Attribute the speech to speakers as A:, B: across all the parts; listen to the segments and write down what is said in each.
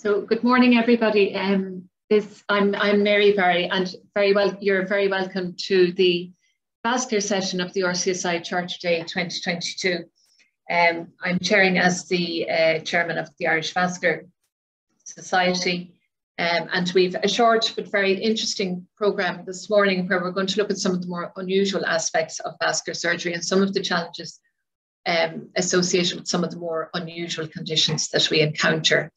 A: So good morning, everybody. Um, this I'm I'm Mary Barry, and very well you're very welcome to the vascular session of the RCSI Charter Day 2022. Um, I'm chairing as the uh, chairman of the Irish Vascular Society, um, and we've a short but very interesting program this morning where we're going to look at some of the more unusual aspects of vascular surgery and some of the challenges um, associated with some of the more unusual conditions that we encounter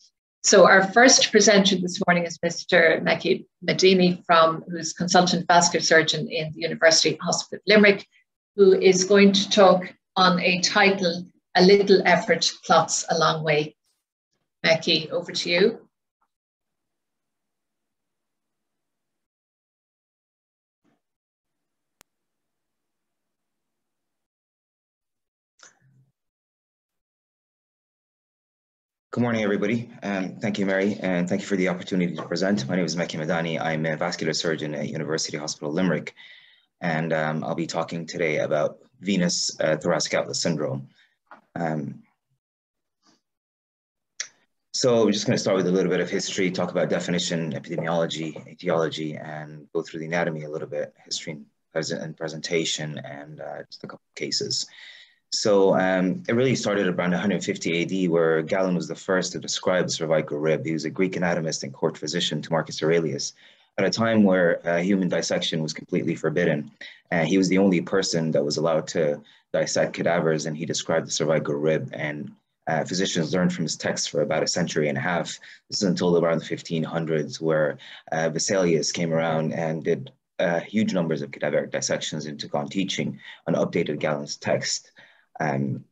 A: so our first presenter this morning is Mr. Mekki Medani, from who's consultant vascular surgeon in the University Hospital of Limerick, who is going to talk on a title, A Little Effort Clots a Long Way. Mekki, over to you.
B: Good morning, everybody. Um, thank you, Mary, and thank you for the opportunity to present. My name is Mekki Medani. I'm a vascular surgeon at University Hospital Limerick, and um, I'll be talking today about venous uh, thoracic outlet syndrome. Um, so we're just going to start with a little bit of history, talk about definition, epidemiology, etiology, and go through the anatomy a little bit, history and presentation, and uh, just a couple of cases. So um, it really started around 150 AD, where Galen was the first to describe the cervical rib. He was a Greek anatomist and court physician to Marcus Aurelius at a time where uh, human dissection was completely forbidden. Uh, he was the only person that was allowed to dissect cadavers, and he described the cervical rib. And uh, physicians learned from his texts for about a century and a half. This is until around the 1500s, where uh, Vesalius came around and did uh, huge numbers of cadaveric dissections and took on teaching on updated Galen's text. Um,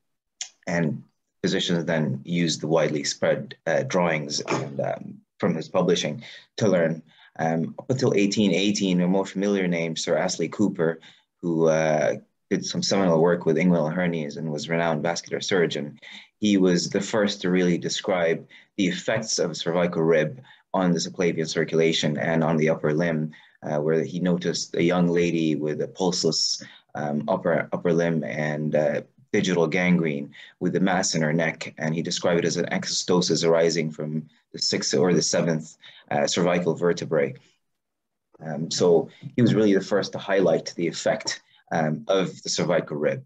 B: and physicians then used the widely spread uh, drawings and, um, from his publishing to learn. Um, up until 1818, a more familiar name, Sir Astley Cooper, who uh, did some seminal work with inguinal hernias and was renowned vascular surgeon. He was the first to really describe the effects of cervical rib on the subclavian circulation and on the upper limb, uh, where he noticed a young lady with a pulseless um, upper upper limb and uh, digital gangrene with the mass in her neck, and he described it as an exostosis arising from the sixth or the seventh uh, cervical vertebrae. Um, so he was really the first to highlight the effect um, of the cervical rib.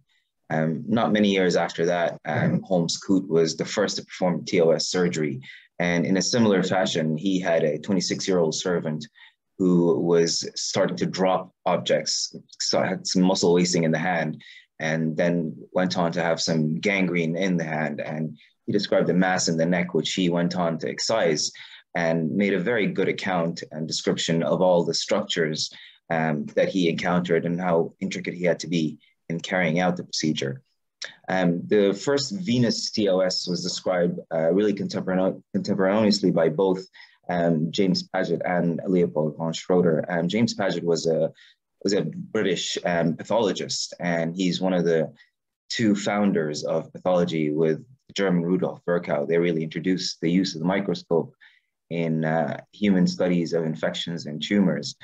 B: Um, not many years after that, um, Holmes Coote was the first to perform TOS surgery. And in a similar fashion, he had a 26 year old servant who was starting to drop objects, had some muscle wasting in the hand, and then went on to have some gangrene in the hand. And he described a mass in the neck, which he went on to excise and made a very good account and description of all the structures um, that he encountered and how intricate he had to be in carrying out the procedure. Um, the first venous TOS was described uh, really contemporaneously by both um, James Paget and Leopold von Schrötter. Um, James Paget was a was a British um, pathologist, and he's one of the two founders of pathology with German Rudolf Virchow. They really introduced the use of the microscope in uh, human studies of infections and tumors.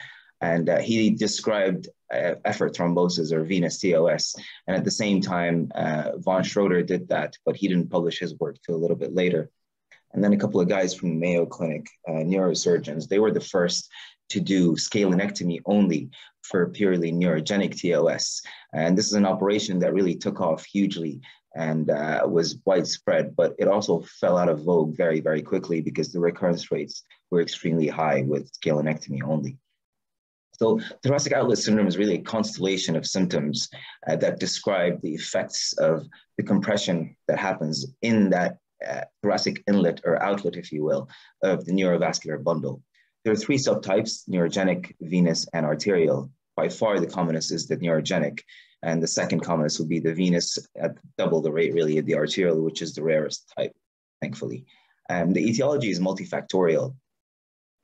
B: And uh, he described uh, effort thrombosis or venous TOS. And at the same time, uh, von Schrötter did that, but he didn't publish his work till a little bit later. And then a couple of guys from Mayo Clinic, uh, neurosurgeons, they were the first to do scalenectomy only for purely neurogenic TOS. And this is an operation that really took off hugely and uh, was widespread, but it also fell out of vogue very, very quickly because the recurrence rates were extremely high with scalenectomy only. So thoracic outlet syndrome is really a constellation of symptoms uh, that describe the effects of the compression that happens in that uh, thoracic inlet or outlet, if you will, of the neurovascular bundle. There are three subtypes, neurogenic, venous, and arterial. By far the commonest is the neurogenic, and the second commonest would be the venous at double the rate really of the arterial, which is the rarest type, thankfully. Um, the etiology is multifactorial.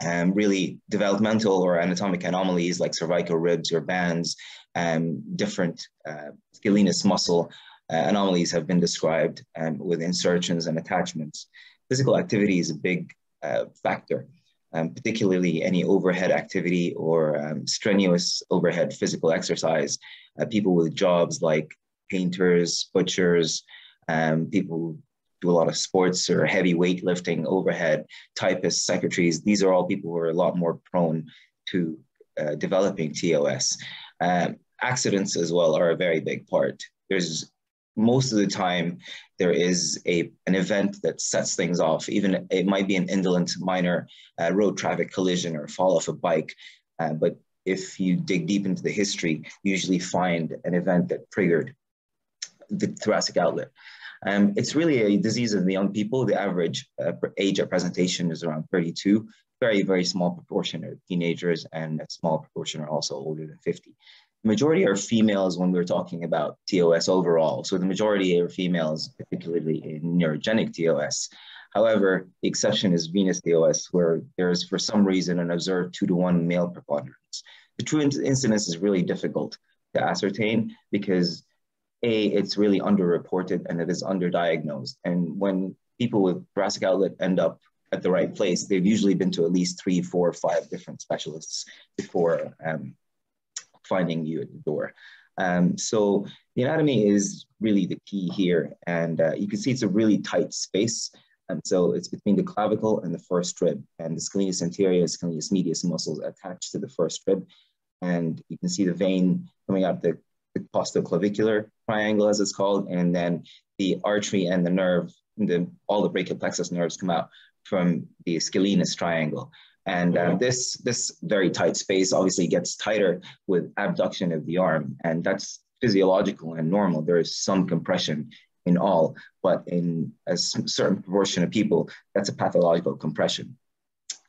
B: Um, really developmental or anatomic anomalies like cervical ribs or bands, um, different uh, scalenus muscle uh, anomalies have been described um, with insertions and attachments. Physical activity is a big uh, factor um, particularly any overhead activity or um, strenuous overhead physical exercise. Uh, people with jobs like painters, butchers, um, people who do a lot of sports or heavy weightlifting, overhead, typists, secretaries. These are all people who are a lot more prone to uh, developing TOS. Um, accidents as well are a very big part. There's most of the time there is a an event that sets things off. Even it might be an indolent minor uh, road traffic collision or fall off a bike, uh, but if you dig deep into the history, you usually find an event that triggered the thoracic outlet. Um, it's really a disease of the young people. The average uh, age at presentation is around 32. Very, very small proportion are teenagers and a small proportion are also older than 50. Majority are females when we're talking about TOS overall. So the majority are females, particularly in neurogenic TOS. However, the exception is venous TOS, where there's for some reason an observed two to one male preponderance. The true incidence is really difficult to ascertain because a, it's really underreported and it is underdiagnosed. And when people with thoracic outlet end up at the right place, they've usually been to at least three, four, five different specialists before um, finding you at the door. Um, so the anatomy is really the key here. And uh, you can see it's a really tight space. And so it's between the clavicle and the first rib and the scalenus anterior, scalenus medius muscles attached to the first rib. And you can see the vein coming out the the costoclavicular triangle, as it's called, and then the artery and the nerve, the, all the brachial plexus nerves come out from the scalenus triangle. And uh, this, this very tight space obviously gets tighter with abduction of the arm, and that's physiological and normal. There is some compression in all, but in a certain proportion of people, that's a pathological compression.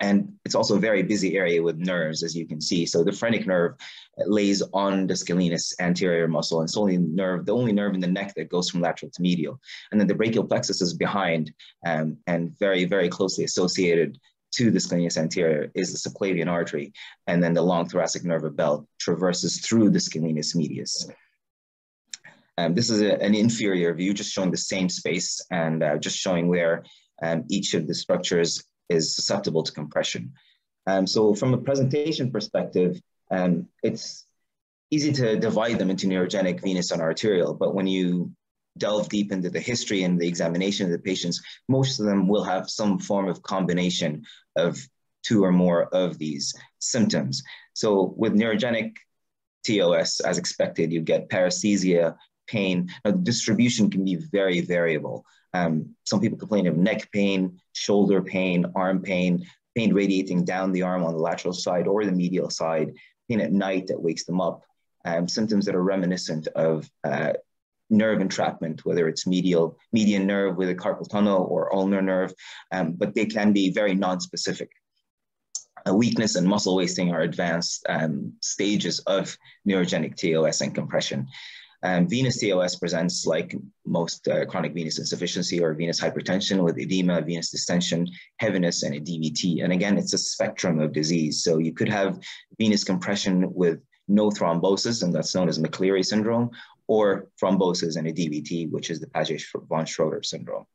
B: And it's also a very busy area with nerves, as you can see. So the phrenic nerve lays on the scalenus anterior muscle, and it's only nerve, the only nerve in the neck that goes from lateral to medial. And then the brachial plexus is behind um, and very, very closely associated to the scalenus anterior is the subclavian artery. And then the long thoracic nerve belt traverses through the scalenus medius. Um, this is a, an inferior view, just showing the same space and uh, just showing where um, each of the structures is susceptible to compression. Um, so from a presentation perspective, um, it's easy to divide them into neurogenic, venous, and arterial, but when you delve deep into the history and the examination of the patients, most of them will have some form of combination of two or more of these symptoms. So with neurogenic TOS, as expected, you get paresthesia, pain. Now, the distribution can be very variable. Um, some people complain of neck pain, shoulder pain, arm pain, pain radiating down the arm on the lateral side or the medial side, pain at night that wakes them up, um, symptoms that are reminiscent of uh, nerve entrapment, whether it's medial, median nerve with a carpal tunnel or ulnar nerve, um, but they can be very non-specific. Uh, weakness and muscle wasting are advanced um, stages of neurogenic TOS and compression. Um, venous TOS presents like most uh, chronic venous insufficiency or venous hypertension with edema, venous distension, heaviness, and a DVT. And again, it's a spectrum of disease. So you could have venous compression with no thrombosis, and that's known as McCleery syndrome, or thrombosis and a DVT, which is the Paget von Schrötter syndrome.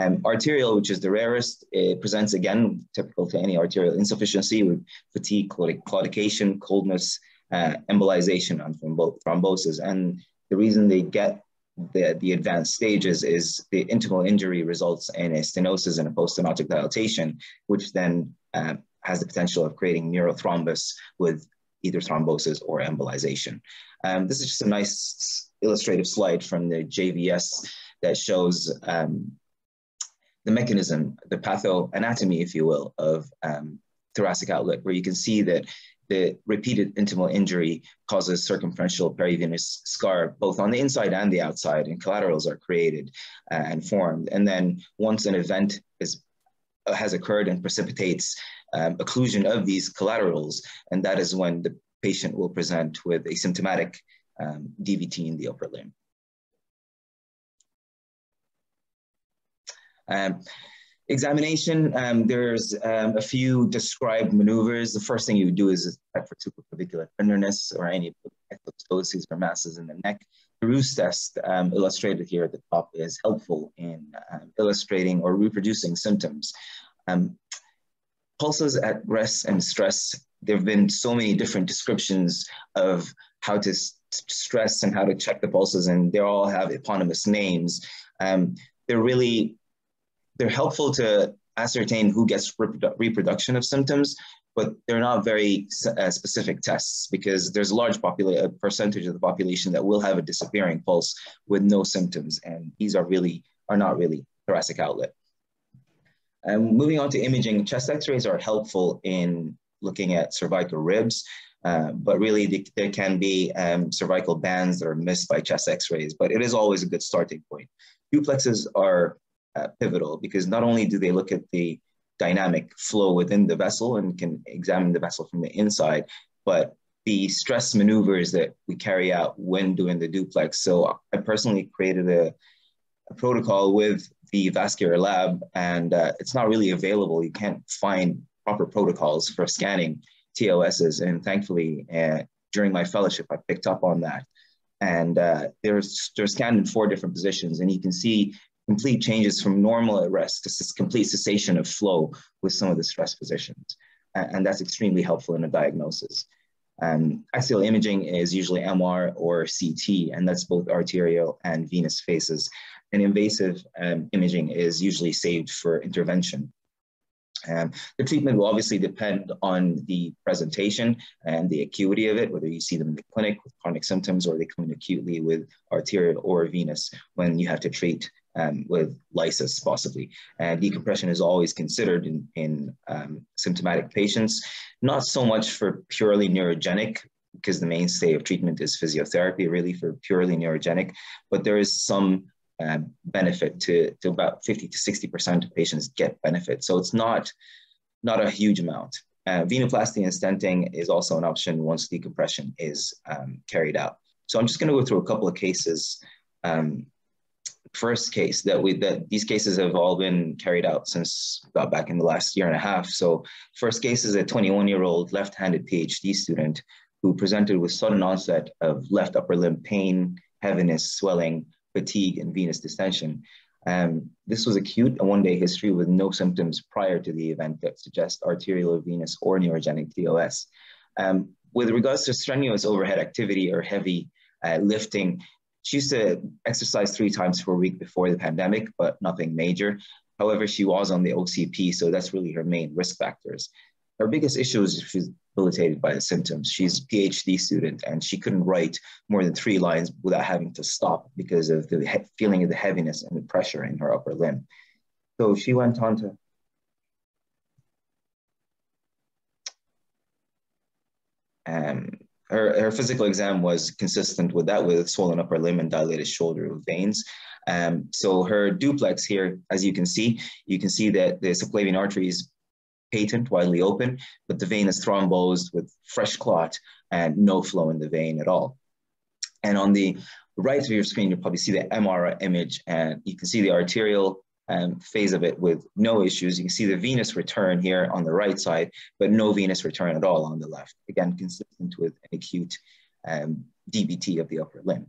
B: Um, arterial, which is the rarest, presents again typical to any arterial insufficiency with fatigue, claudication, coldness, uh, embolization, and thrombosis. And the reason they get the, the advanced stages is the intimal injury results in a stenosis and a post-stenotic dilatation, which then uh, has the potential of creating mural thrombus with either thrombosis or embolization. Um, this is just a nice illustrative slide from the JVS that shows um, the mechanism, the pathoanatomy, if you will, of um, thoracic outlet, where you can see that the repeated intimal injury causes circumferential perivenous scar both on the inside and the outside, and collaterals are created uh, and formed. And then once an event is has occurred and precipitates um, occlusion of these collaterals, and that is when the patient will present with asymptomatic um, DVT in the upper limb. Um, Examination, um, there's um, a few described maneuvers. The first thing you would do is check for supraclavicular tenderness or any exostoses or masses in the neck. The Roos test um, illustrated here at the top is helpful in um, illustrating or reproducing symptoms. Pulses at rest and stress, there have been so many different descriptions of how to stress and how to check the pulses, and they all have eponymous names. Um, they're really they're helpful to ascertain who gets reprodu reproduction of symptoms, but they're not very uh, specific tests because there's a large a percentage of the population that will have a disappearing pulse with no symptoms, and these are really are not really thoracic outlet. And moving on to imaging, chest X-rays are helpful in looking at cervical ribs, uh, but really they, there can be um, cervical bands that are missed by chest X-rays. But it is always a good starting point. Duplexes are uh, pivotal because not only do they look at the dynamic flow within the vessel and can examine the vessel from the inside, but the stress maneuvers that we carry out when doing the duplex. So I personally created a, a protocol with the vascular lab and uh, it's not really available. You can't find proper protocols for scanning TOSs. And thankfully, uh, during my fellowship, I picked up on that. And uh, there's, they're scanned in four different positions and you can see complete changes from normal at rest to complete cessation of flow with some of the stress positions. And that's extremely helpful in a diagnosis. Um, axial imaging is usually MR or CT, and that's both arterial and venous phases. And invasive um, imaging is usually saved for intervention. Um, the treatment will obviously depend on the presentation and the acuity of it, whether you see them in the clinic with chronic symptoms or they come in acutely with arterial or venous when you have to treat um, with lysis possibly. And decompression is always considered in, in um, symptomatic patients, not so much for purely neurogenic, because the mainstay of treatment is physiotherapy really for purely neurogenic, but there is some uh, benefit to, to about 50 to 60% of patients get benefit. So it's not, not a huge amount. Uh, venoplasty and stenting is also an option once decompression is um, carried out. So I'm just going to go through a couple of cases um, first case that we that these cases have all been carried out since about back in the last year and a half. So first case is a 21 year old left-handed PhD student who presented with sudden onset of left upper limb pain, heaviness, swelling, fatigue, and venous distension. Um, this was acute, a one-day history with no symptoms prior to the event that suggest arterial, venous, or neurogenic TOS. Um, with regards to strenuous overhead activity or heavy uh, lifting, she used to exercise three times per week before the pandemic, but nothing major. However, she was on the OCP, so that's really her main risk factors. Her biggest issue is she's debilitated by the symptoms. She's a PhD student and she couldn't write more than three lines without having to stop because of the feeling of the heaviness and the pressure in her upper limb. So she went on to um, her, her physical exam was consistent with that with swollen upper limb and dilated shoulder veins. Um, so her duplex here, as you can see, you can see that the subclavian artery is patent, widely open, but the vein is thrombosed with fresh clot and no flow in the vein at all. And on the right of your screen, you'll probably see the MR image and you can see the arterial um, phase of it with no issues. You can see the venous return here on the right side, but no venous return at all on the left. Again, consistent with an acute um, DVT of the upper limb.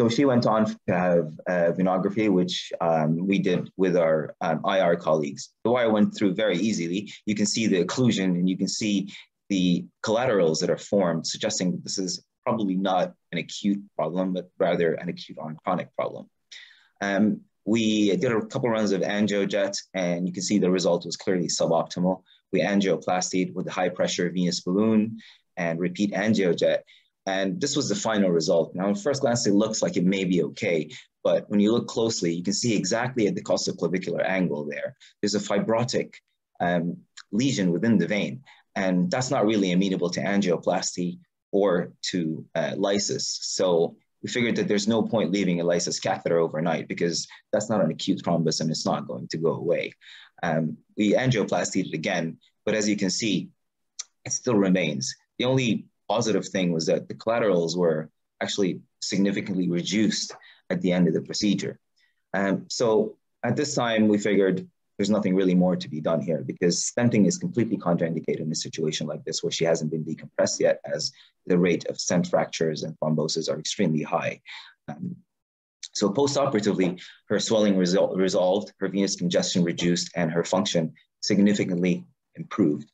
B: So she went on to have uh, venography, which um, we did with our um, IR colleagues. The wire went through very easily. You can see the occlusion and you can see the collaterals that are formed, suggesting this is probably not an acute problem, but rather an acute on chronic problem. Um, we did a couple runs of angiojet and you can see the result was clearly suboptimal. We angioplastied with a high pressure venous balloon and repeat angiojet. And this was the final result. Now, at first glance, it looks like it may be okay, but when you look closely, you can see exactly at the costoclavicular angle there, there's a fibrotic um, lesion within the vein. And that's not really amenable to angioplasty or to uh, lysis. So we figured that there's no point leaving a lysis catheter overnight because that's not an acute thrombus and it's not going to go away. Um, we angioplastied it again, but as you can see, it still remains. The only positive thing was that the collaterals were actually significantly reduced at the end of the procedure. Um, so at this time, we figured there's nothing really more to be done here because stenting is completely contraindicated in a situation like this where she hasn't been decompressed yet as the rate of stent fractures and thrombosis are extremely high. Um, so post-operatively, her swelling resol resolved, her venous congestion reduced, and her function significantly improved.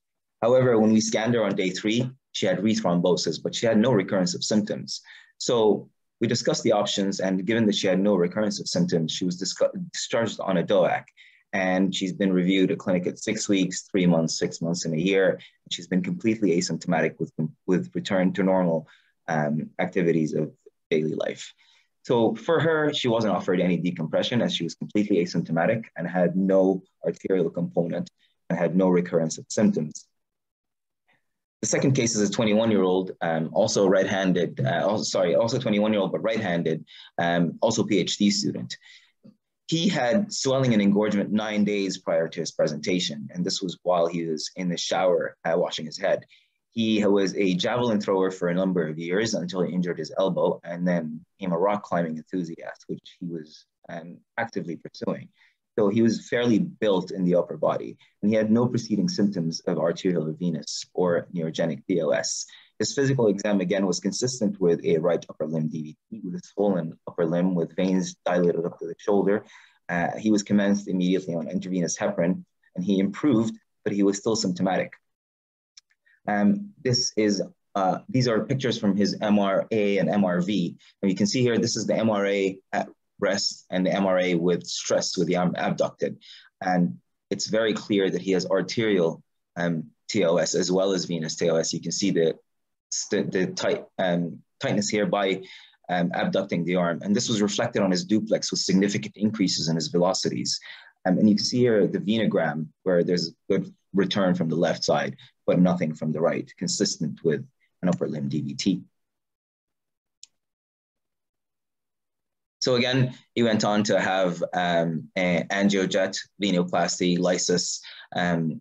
B: However, when we scanned her on day three, she had rethrombosis, but she had no recurrence of symptoms. So we discussed the options, and given that she had no recurrence of symptoms, she was discharged on a DOAC. And she's been reviewed at clinic at six weeks, three months, six months, and a year. She's been completely asymptomatic with, with return to normal um, activities of daily life. So for her, she wasn't offered any decompression as she was completely asymptomatic and had no arterial component and had no recurrence of symptoms. The second case is a 21 year old, um, also right handed, uh, also, sorry, also 21 year old, but right handed, um, also PhD student. He had swelling and engorgement nine days prior to his presentation, and this was while he was in the shower uh, washing his head. He was a javelin thrower for a number of years until he injured his elbow and then became a rock climbing enthusiast, which he was um, actively pursuing. So he was fairly built in the upper body, and he had no preceding symptoms of arterial or venous or neurogenic TOS. His physical exam again was consistent with a right upper limb DVT with a swollen upper limb with veins dilated up to the shoulder. Uh, he was commenced immediately on intravenous heparin, and he improved, but he was still symptomatic. Um, this is uh, these are pictures from his MRA and MRV. And you can see here, this is the MRA at rest and the MRA with stress with the arm abducted. And it's very clear that he has arterial um, TOS as well as venous TOS. You can see the, the, the tight, um, tightness here by um, abducting the arm. And this was reflected on his duplex with significant increases in his velocities. Um, and you can see here the venogram where there's good return from the left side, but nothing from the right, consistent with an upper limb DVT. So again, he went on to have um, angiojet, venoplasty, lysis. Um,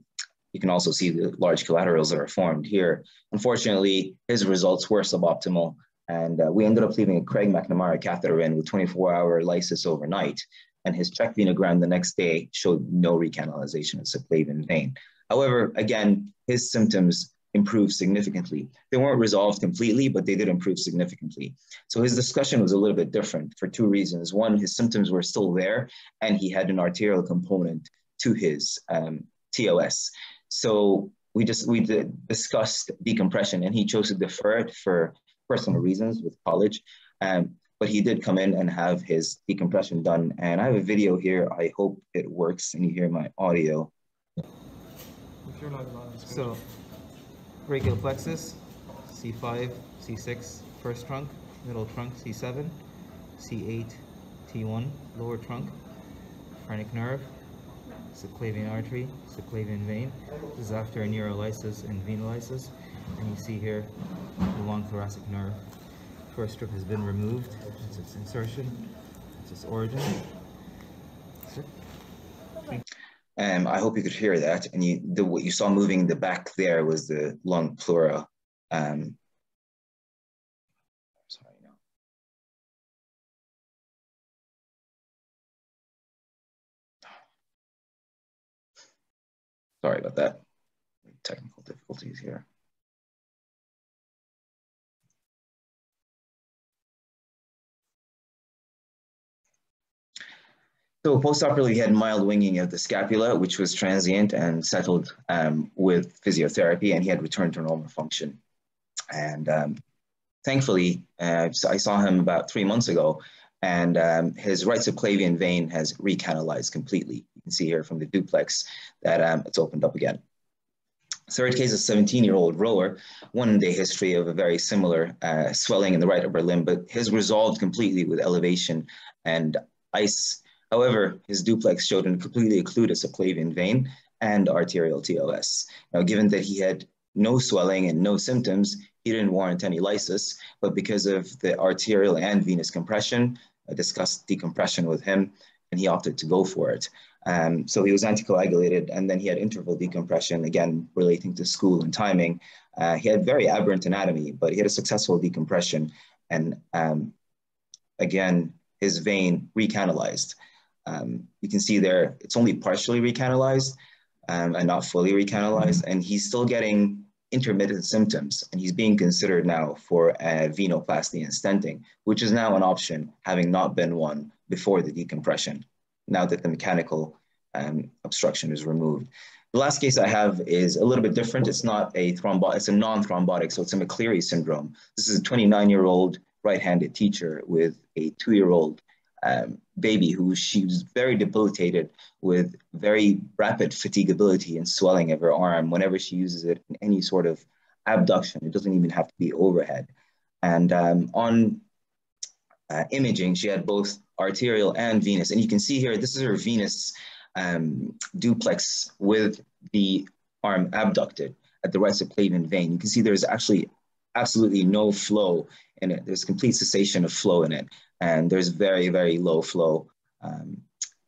B: you can also see the large collaterals that are formed here. Unfortunately, his results were suboptimal, and uh, we ended up leaving a Cragg-McNamara catheter in with 24-hour lysis overnight, and his check venogram the next day showed no recanalization of subclavian vein. However, again, his symptoms improved significantly. They weren't resolved completely, but they did improve significantly. So his discussion was a little bit different for two reasons. One, his symptoms were still there, and he had an arterial component to his um, TOS. So we just we discussed decompression, and he chose to defer it for personal reasons with college. Um, but he did come in and have his decompression done. And I have a video here. I hope it works and you hear my audio.
C: So brachial plexus, C5, C6, first trunk, middle trunk, C7, C8, T1, lower trunk, phrenic nerve, subclavian artery, subclavian vein. This is after a neurolysis and venolysis. And you see here the long thoracic nerve. First strip has been removed. It's its insertion. It's its origin.
B: Um, I hope you could hear that. And you, the, what you saw moving in the back there was the lung pleura. Um, sorry, no. Sorry about that. Technical difficulties here. So postoperatively, he had mild winging of the scapula, which was transient and settled um, with physiotherapy, and he had returned to normal function. And um, thankfully, uh, I saw him about three months ago, and um, his right subclavian vein has recanalized completely. You can see here from the duplex that um, it's opened up again. Third case, a 17-year-old rower, one day history of a very similar uh, swelling in the right upper limb, but his resolved completely with elevation and ice However, his duplex showed a completely occluded subclavian vein and arterial TOS. Now, given that he had no swelling and no symptoms, he didn't warrant any lysis, but because of the arterial and venous compression, I discussed decompression with him and he opted to go for it. Um, so he was anticoagulated and then he had interval decompression, again, relating to school and timing. Uh, he had very aberrant anatomy, but he had a successful decompression and um, again, his vein recanalized. Um, you can see there, it's only partially recanalized um, and not fully recanalized, and he's still getting intermittent symptoms, and he's being considered now for a venoplasty and stenting, which is now an option, having not been one before the decompression, now that the mechanical um, obstruction is removed. The last case I have is a little bit different. It's not a thrombotic, it's a non-thrombotic, so it's a McCleery syndrome. This is a 29-year-old right-handed teacher with a two-year-old um, baby who she was very debilitated with very rapid fatigability and swelling of her arm whenever she uses it in any sort of abduction. It doesn't even have to be overhead. And um, on uh, imaging, she had both arterial and venous. And you can see here, this is her venous um, duplex with the arm abducted at the subclavian vein. You can see there's actually absolutely no flow in it. There's complete cessation of flow in it. And there's very, very low flow. Um,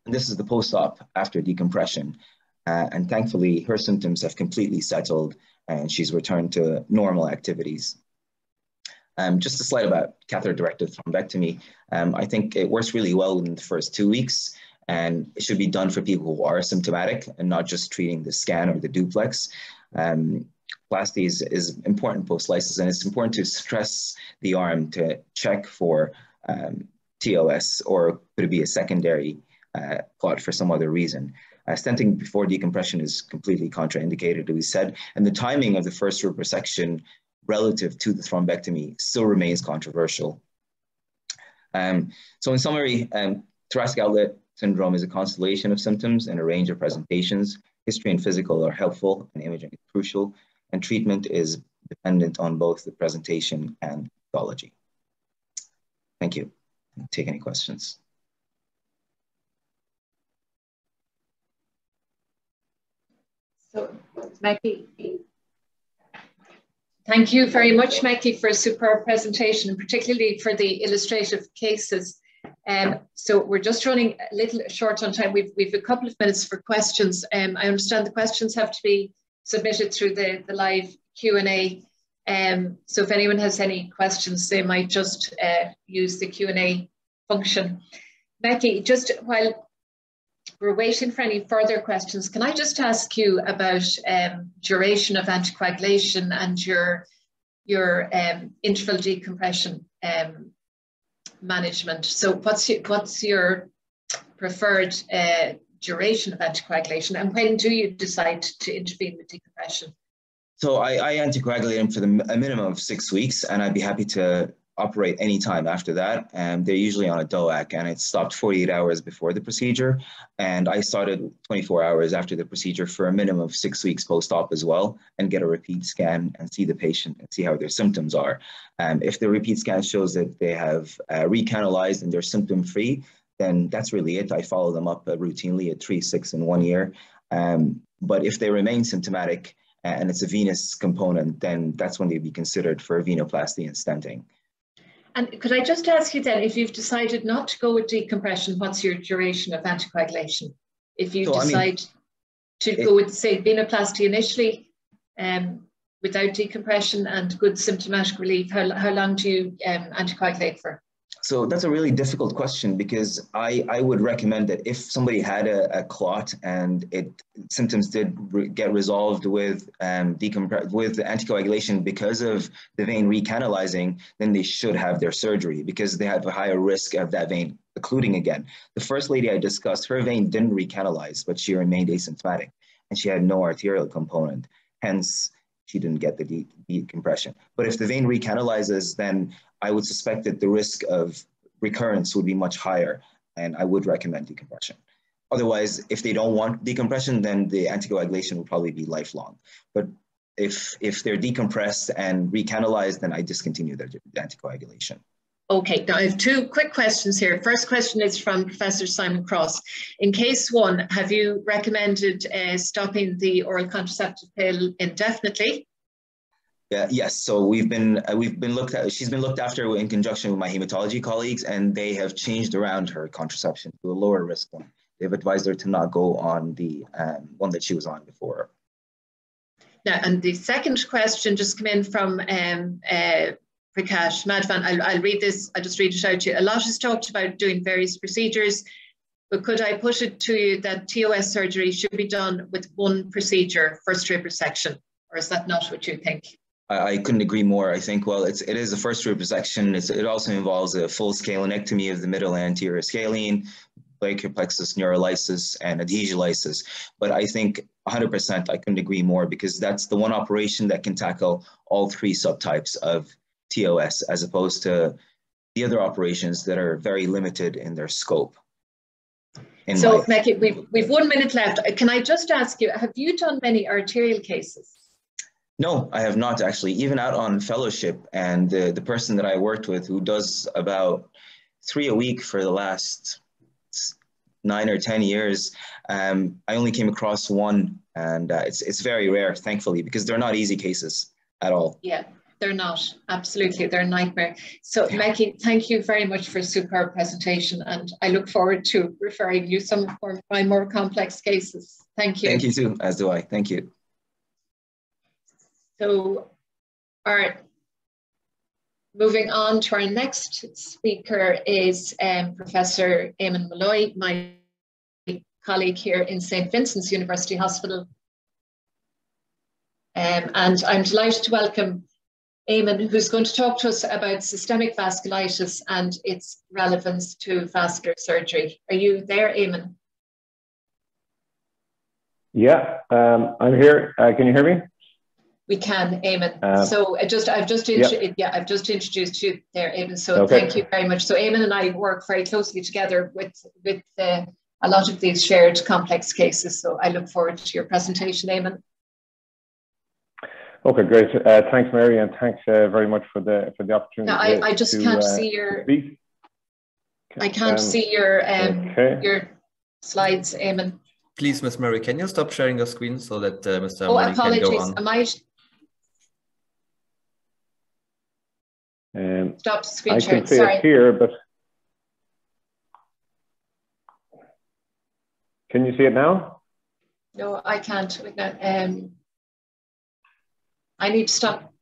B: and this is the post-op after decompression. Uh, and thankfully, her symptoms have completely settled and she's returned to normal activities. Um, just a slide about catheter-directed thrombectomy. Um, I think it works really well in the first two weeks, and it should be done for people who are symptomatic and not just treating the scan or the duplex. Um, plasty is, is important post-lysis, and it's important to stress the arm to check for um, TOS, or could it be a secondary uh, clot for some other reason. Uh, stenting before decompression is completely contraindicated, as we said, and the timing of the first root resection relative to the thrombectomy still remains controversial. Um, so in summary, um, thoracic outlet syndrome is a constellation of symptoms and a range of presentations. History and physical are helpful and imaging is crucial, and treatment is dependent on both the presentation and pathology. Thank you. Take any questions.
A: So, Mekki, Thank you very much, Mekki, for a superb presentation, and particularly for the illustrative cases. Um, so we're just running a little short on time. We've, we've a couple of minutes for questions. Um, I understand the questions have to be submitted through the, the live Q&A. Um, so if anyone has any questions, they might just uh, use the Q&A function. Mekki, just while we're waiting for any further questions. Can I just ask you about um, duration of anticoagulation and your, your um, interval decompression um, management? So what's your, what's your preferred uh, duration of anticoagulation and when do you decide to intervene with decompression?
B: So I, I anticoagulate them for the, a minimum of six weeks and I'd be happy to operate anytime after that. And they're usually on a DOAC and it stopped 48 hours before the procedure. And I started 24 hours after the procedure for a minimum of six weeks post-op as well and get a repeat scan and see the patient and see how their symptoms are. Um, if the repeat scan shows that they have uh, recanalized and they're symptom free, then that's really it. I follow them up uh, routinely at three, six, and one year. Um, but if they remain symptomatic and it's a venous component, then that's when they'd be considered for venoplasty and stenting.
A: And could I just ask you then, if you've decided not to go with decompression, what's your duration of anticoagulation? If you so, decide I mean, to it, go with, say, venoplasty initially, um, without decompression and good symptomatic relief, how, how long do you um, anticoagulate for?
B: So that's a really difficult question because I, I would recommend that if somebody had a, a clot and it symptoms did re get resolved with um, with the anticoagulation because of the vein recanalizing, then they should have their surgery because they have a higher risk of that vein occluding again. The first lady I discussed, her vein didn't recanalize, but she remained asymptomatic and she had no arterial component. Hence, she didn't get the de decompression. But if the vein recanalizes, then I would suspect that the risk of recurrence would be much higher, and I would recommend decompression. Otherwise, if they don't want decompression, then the anticoagulation will probably be lifelong. But if, if they're decompressed and recanalized, then I discontinue their anticoagulation.
A: Okay, now I have two quick questions here. First question is from Professor Simon Cross. In case one, have you recommended uh, stopping the oral contraceptive pill indefinitely?
B: Yeah, yes. So we've been uh, we've been looked at. She's been looked after in conjunction with my hematology colleagues, and they have changed around her contraception to a lower risk one. They've advised her to not go on the um, one that she was on before.
A: Now, and the second question just came in from um, uh, Prakash. I'll, I'll read this. I'll just read it out to you. A lot is talked about doing various procedures, but could I put it to you that TOS surgery should be done with one procedure, first rib resection, or is that not what you think?
B: I, I couldn't agree more. I think, well, it's, it is a first rib resection. It's, it also involves a full scalenectomy of the middle anterior scalene, brachial plexus neurolysis, and adhesiolysis. But I think 100% I couldn't agree more because that's the one operation that can tackle all three subtypes of TOS as opposed to the other operations that are very limited in their scope.
A: so, life. Mekki, we've, we've one minute left. Can I just ask you, have you done many arterial cases?
B: No, I have not actually. Even out on fellowship, and the, the person that I worked with who does about three a week for the last nine or 10 years, um, I only came across one, and uh, it's, it's very rare, thankfully, because they're not easy cases at all.
A: Yeah, they're not. Absolutely, they're a nightmare. So, yeah. Mekki, thank you very much for a superb presentation, and I look forward to referring you some of my more complex cases. Thank you.
B: Thank you too, as do I. Thank you.
A: So, all right. Moving on to our next speaker is um, Professor Eamon Molloy, my colleague here in St. Vincent's University Hospital. Um, and I'm delighted to welcome Eamon, who's going to talk to us about systemic vasculitis and its relevance to vascular surgery. Are you there, Eamon?
D: Yeah, um, I'm here. Uh, can you hear me?
A: We can, Eamon. Um, so I just, I've just, yep. yeah, I've just introduced you there, Eamon. So okay. thank you very much. So Eamon and I work very closely together with with uh, a lot of these shared complex cases. So I look forward to your presentation, Eamon.
D: Okay, great. Uh, thanks, Mary, and thanks uh, very much for the for the opportunity.
A: No, I, I just to, can't uh, see your. Speak. I can't um, see your um, okay. your slides, Eamon.
C: Please, Miss Mary, can you stop sharing your screen so that uh, Mr. Oh, apologies. can go on?
A: Am I Um, Stop screen I
D: can
A: see Sorry.
D: it here, but can you see it now?
A: No, I can't. Um, I need to stop.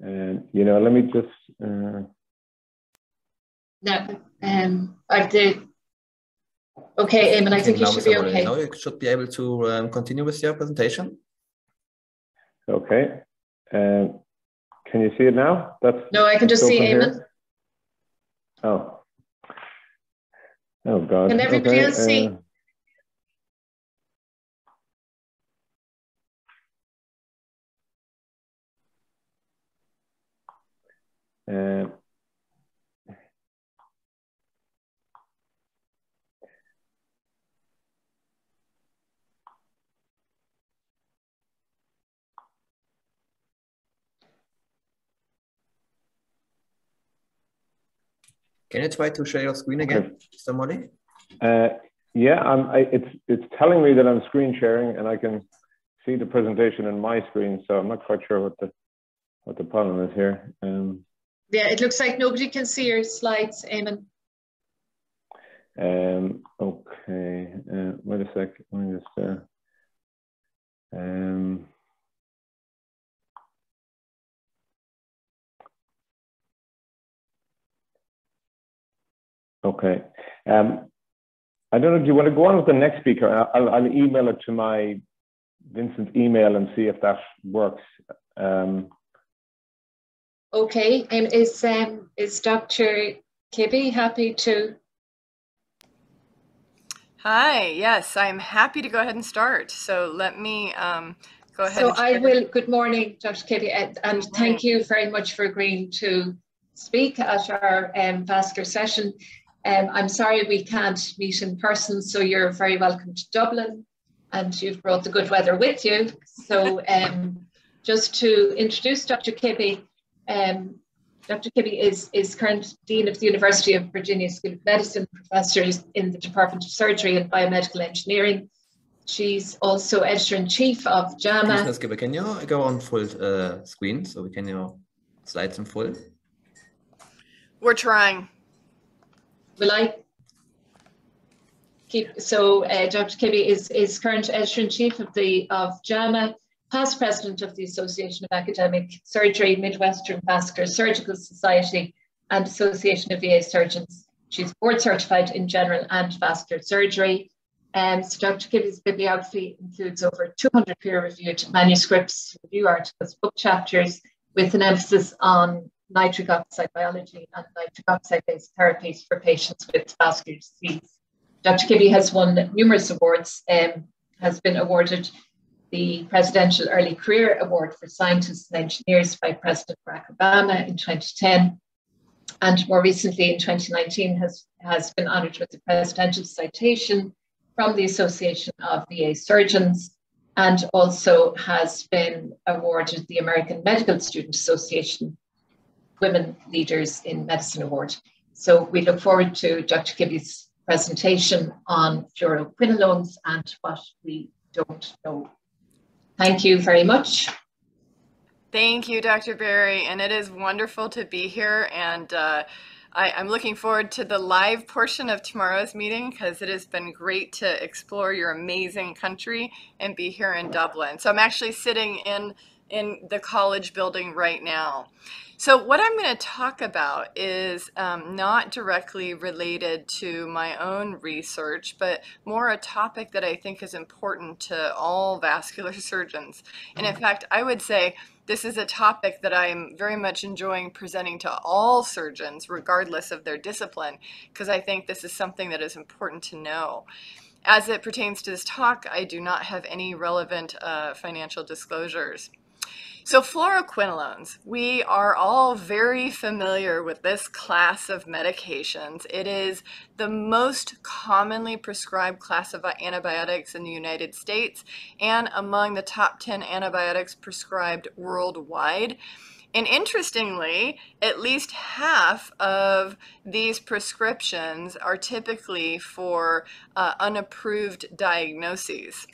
D: And you know, let me just. Uh...
A: No, um, I did. Okay, Eamon, I think you should be okay.
C: Now you should be able to um, continue with your presentation.
D: Okay. Um, can you see it now?
A: That's no, I can just see Eamon.
D: Oh. Oh God.
A: Can everybody okay. else see? Uh,
D: uh,
C: Can you try to share your screen again, okay. somebody?
D: Uh, yeah, I'm, I, it's it's telling me that I'm screen sharing and I can see the presentation in my screen, so I'm not quite sure what the what the problem is here. Um,
A: yeah, it looks like nobody can see your slides, Eamon.
D: Um, okay, uh, wait a sec. Let me just. Uh, um, Okay. Um, I don't know, do you want to go on with the next speaker? I'll, I'll email it to my Vincent email and see if that works. Um,
A: okay, and is, um, is Dr. Kibbe happy to?
E: Hi, yes, I'm happy to go ahead and start. So let me um, go ahead.
A: So I will, good morning, Dr. Kibbe, and, and thank you very much for agreeing to speak at our um, vascular session. Um, I'm sorry we can't meet in person, so you're very welcome to Dublin and you've brought the good weather with you. So um, just to introduce Dr. Kibbe, um, Dr. Kibbe is, is current Dean of the University of Virginia School of Medicine, professor in the Department of Surgery and Biomedical Engineering. She's also editor-in-chief of JAMA.
C: Ms. Kibbe, can you go on full uh, screen so we can you know, slides in full?
E: We're trying
A: will I keep, so uh, Dr. Kibbe is, is current editor-in-chief of the of JAMA, past president of the Association of Academic Surgery, Midwestern Vascular Surgical Society, and Association of VA Surgeons. She's board certified in general and vascular surgery. Um, so Dr. Kibbe's bibliography includes over 200 peer-reviewed manuscripts, review articles, book chapters, with an emphasis on nitric oxide biology and nitric oxide based therapies for patients with vascular disease. Dr. Kibbe has won numerous awards, um, has been awarded the Presidential Early Career Award for Scientists and Engineers by President Barack Obama in 2010, and more recently in 2019 has, has been honored with the Presidential Citation from the Association of VA Surgeons and also has been awarded the American Medical Student Association Women Leaders in Medicine Award. So we look forward to Dr. Kibbe's presentation on fluoroquinolones and what we don't know. Thank you very much.
E: Thank you, Dr. Barry, and it is wonderful to be here. And uh, I, am looking forward to the live portion of tomorrow's meeting because it has been great to explore your amazing country and be here in Dublin. So I'm actually sitting in in the college building right now. So what I'm going to talk about is um, not directly related to my own research, but more a topic that I think is important to all vascular surgeons. And in fact, I would say this is a topic that I'm very much enjoying presenting to all surgeons, regardless of their discipline, because I think this is something that is important to know. As it pertains to this talk, I do not have any relevant uh, financial disclosures. So fluoroquinolones, we are all very familiar with this class of medications. It is the most commonly prescribed class of antibiotics in the United States and among the top 10 antibiotics prescribed worldwide. And interestingly, at least half of these prescriptions are typically for uh, unapproved diagnoses.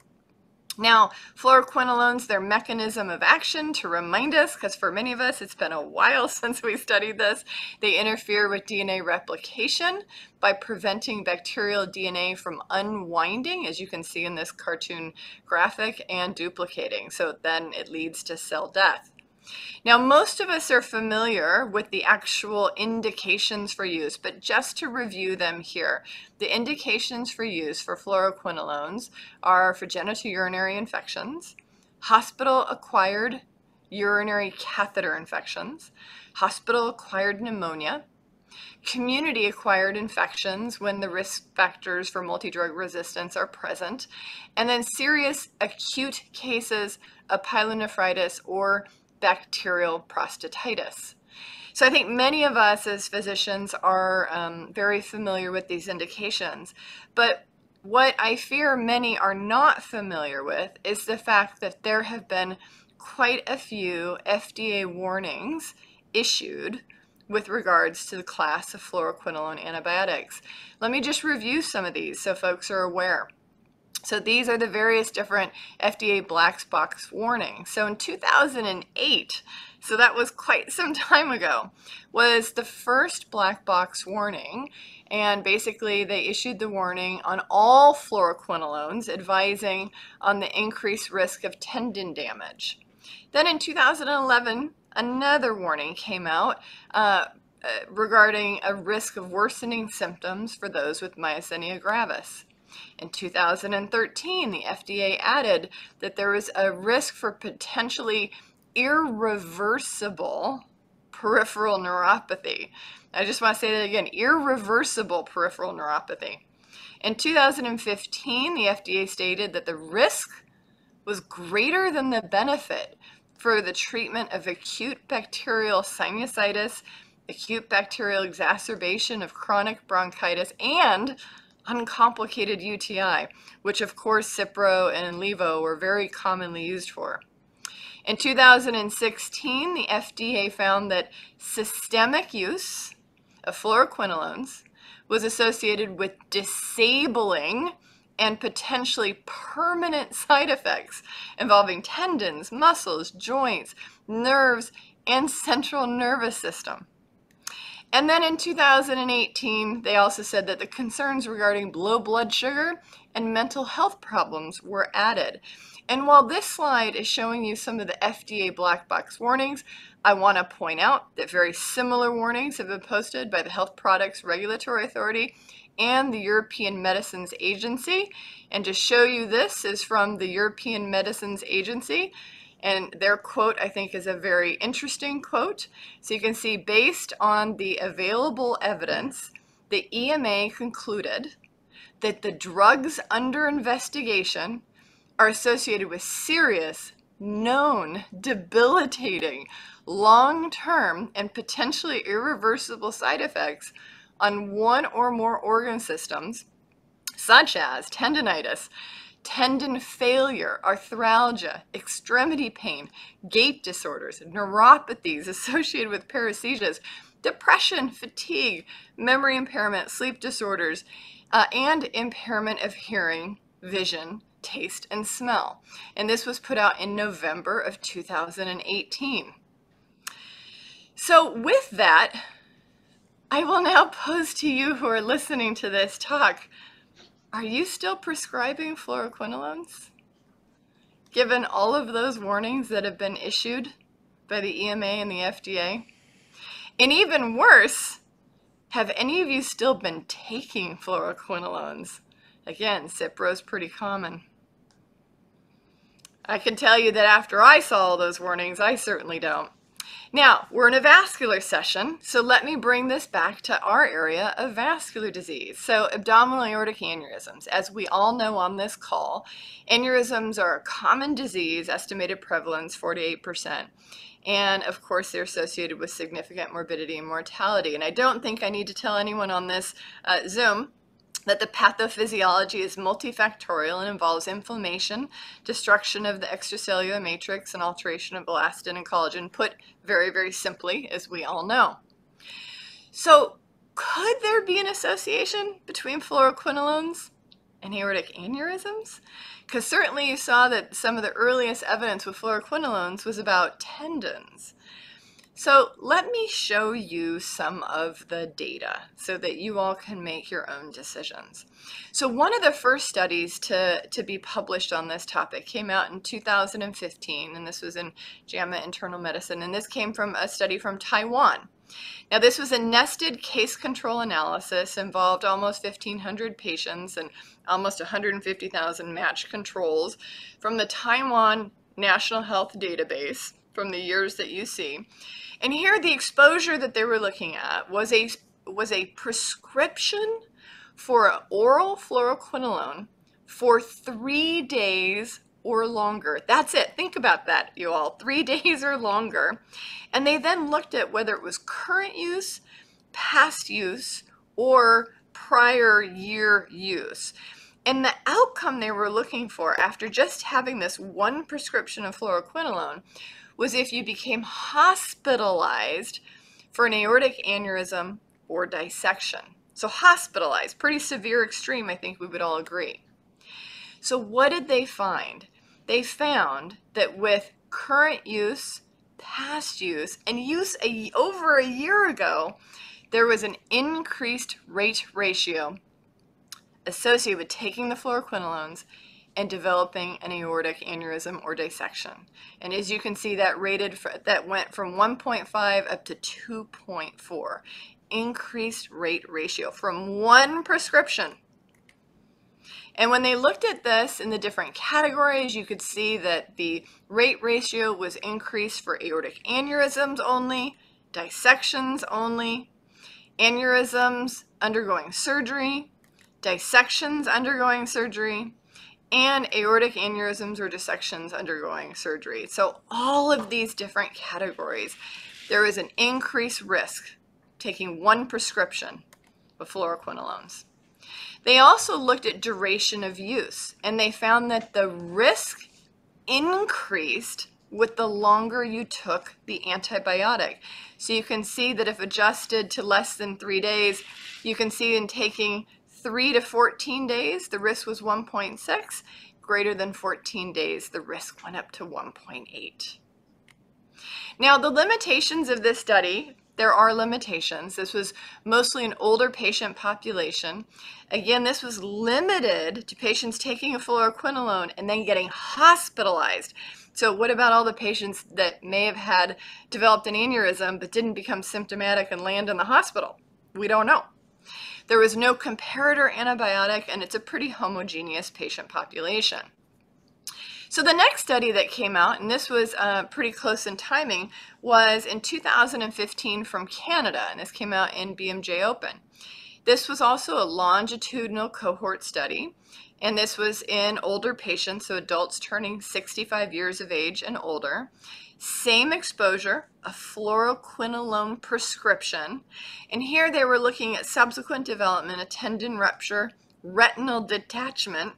E: Now, fluoroquinolones, their mechanism of action, to remind us, because for many of us it's been a while since we studied this, they interfere with DNA replication by preventing bacterial DNA from unwinding, as you can see in this cartoon graphic, and duplicating. So then it leads to cell death. Now, most of us are familiar with the actual indications for use, but just to review them here, the indications for use for fluoroquinolones are for genitourinary infections, hospital-acquired urinary catheter infections, hospital-acquired pneumonia, community-acquired infections when the risk factors for multi-drug resistance are present, and then serious acute cases of pyelonephritis or bacterial prostatitis. So I think many of us as physicians are um, very familiar with these indications, but what I fear many are not familiar with is the fact that there have been quite a few FDA warnings issued with regards to the class of fluoroquinolone antibiotics. Let me just review some of these so folks are aware. So these are the various different FDA black box warnings. So in 2008, so that was quite some time ago, was the first black box warning. And basically they issued the warning on all fluoroquinolones, advising on the increased risk of tendon damage. Then in 2011, another warning came out uh, uh, regarding a risk of worsening symptoms for those with myasthenia gravis. In 2013, the FDA added that there was a risk for potentially irreversible peripheral neuropathy. I just want to say that again, irreversible peripheral neuropathy. In 2015, the FDA stated that the risk was greater than the benefit for the treatment of acute bacterial sinusitis, acute bacterial exacerbation of chronic bronchitis, and uncomplicated UTI, which of course Cipro and Levo were very commonly used for. In 2016, the FDA found that systemic use of fluoroquinolones was associated with disabling and potentially permanent side effects involving tendons, muscles, joints, nerves, and central nervous system. And then in 2018, they also said that the concerns regarding low blood sugar and mental health problems were added. And while this slide is showing you some of the FDA black box warnings, I want to point out that very similar warnings have been posted by the Health Products Regulatory Authority and the European Medicines Agency. And to show you this is from the European Medicines Agency. And their quote, I think, is a very interesting quote. So you can see, based on the available evidence, the EMA concluded that the drugs under investigation are associated with serious, known, debilitating long-term and potentially irreversible side effects on one or more organ systems, such as tendonitis, tendon failure, arthralgia, extremity pain, gait disorders, neuropathies associated with paresthesias, depression, fatigue, memory impairment, sleep disorders, uh, and impairment of hearing, vision, taste, and smell. And this was put out in November of 2018. So, with that, I will now pose to you who are listening to this talk are you still prescribing fluoroquinolones? Given all of those warnings that have been issued by the EMA and the FDA? And even worse, have any of you still been taking fluoroquinolones? Again, Cipro is pretty common. I can tell you that after I saw all those warnings, I certainly don't. Now, we're in a vascular session, so let me bring this back to our area of vascular disease. So, abdominal aortic aneurysms. As we all know on this call, aneurysms are a common disease, estimated prevalence 48%. And of course, they're associated with significant morbidity and mortality. And I don't think I need to tell anyone on this uh, Zoom that the pathophysiology is multifactorial and involves inflammation, destruction of the extracellular matrix, and alteration of elastin and collagen, put very, very simply, as we all know. So, could there be an association between fluoroquinolones and aortic aneurysms? Because certainly you saw that some of the earliest evidence with fluoroquinolones was about tendons. So let me show you some of the data so that you all can make your own decisions. So one of the first studies to, to be published on this topic came out in 2015, and this was in JAMA Internal Medicine, and this came from a study from Taiwan. Now this was a nested case control analysis, involved almost 1,500 patients and almost 150,000 matched controls from the Taiwan National Health Database from the years that you see. And here the exposure that they were looking at was a was a prescription for oral fluoroquinolone for 3 days or longer. That's it. Think about that, you all. 3 days or longer. And they then looked at whether it was current use, past use, or prior year use. And the outcome they were looking for after just having this one prescription of fluoroquinolone was if you became hospitalized for an aortic aneurysm or dissection. So hospitalized, pretty severe extreme, I think we would all agree. So what did they find? They found that with current use, past use, and use a, over a year ago, there was an increased rate ratio associated with taking the fluoroquinolones and developing an aortic aneurysm or dissection. And as you can see, that rated for, that went from 1.5 up to 2.4, increased rate ratio from one prescription. And when they looked at this in the different categories, you could see that the rate ratio was increased for aortic aneurysms only, dissections only, aneurysms undergoing surgery, dissections undergoing surgery, and aortic aneurysms or dissections undergoing surgery. So all of these different categories, there is an increased risk taking one prescription of fluoroquinolones. They also looked at duration of use, and they found that the risk increased with the longer you took the antibiotic. So you can see that if adjusted to less than three days, you can see in taking 3 to 14 days, the risk was 1.6. Greater than 14 days, the risk went up to 1.8. Now, the limitations of this study, there are limitations. This was mostly an older patient population. Again, this was limited to patients taking a fluoroquinolone and then getting hospitalized. So what about all the patients that may have had developed an aneurysm but didn't become symptomatic and land in the hospital? We don't know. There was no comparator antibiotic, and it's a pretty homogeneous patient population. So the next study that came out, and this was uh, pretty close in timing, was in 2015 from Canada, and this came out in BMJ Open. This was also a longitudinal cohort study, and this was in older patients, so adults turning 65 years of age and older. Same exposure, a fluoroquinolone prescription, and here they were looking at subsequent development a tendon rupture, retinal detachment,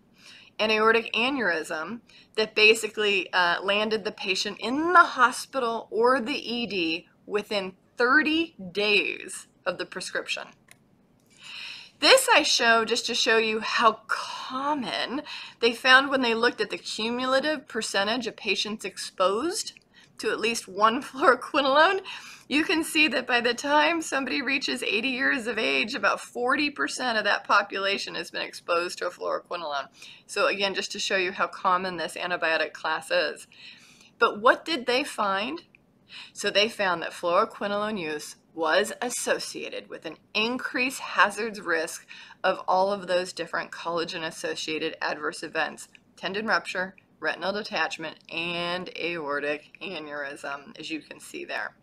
E: an aortic aneurysm that basically uh, landed the patient in the hospital or the ED within 30 days of the prescription. This I show just to show you how common they found when they looked at the cumulative percentage of patients exposed to at least one fluoroquinolone. You can see that by the time somebody reaches 80 years of age, about 40% of that population has been exposed to a fluoroquinolone. So again, just to show you how common this antibiotic class is. But what did they find? So they found that fluoroquinolone use was associated with an increased hazards risk of all of those different collagen associated adverse events tendon rupture, retinal detachment, and aortic aneurysm, as you can see there.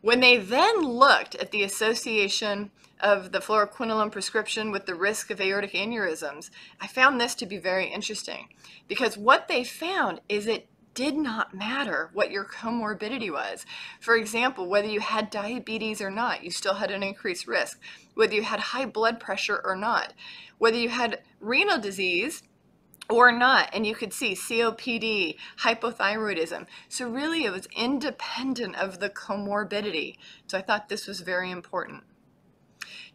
E: When they then looked at the association of the fluoroquinolone prescription with the risk of aortic aneurysms, I found this to be very interesting because what they found is it did not matter what your comorbidity was. For example, whether you had diabetes or not, you still had an increased risk. Whether you had high blood pressure or not, whether you had renal disease or not, and you could see COPD, hypothyroidism. So really it was independent of the comorbidity. So I thought this was very important.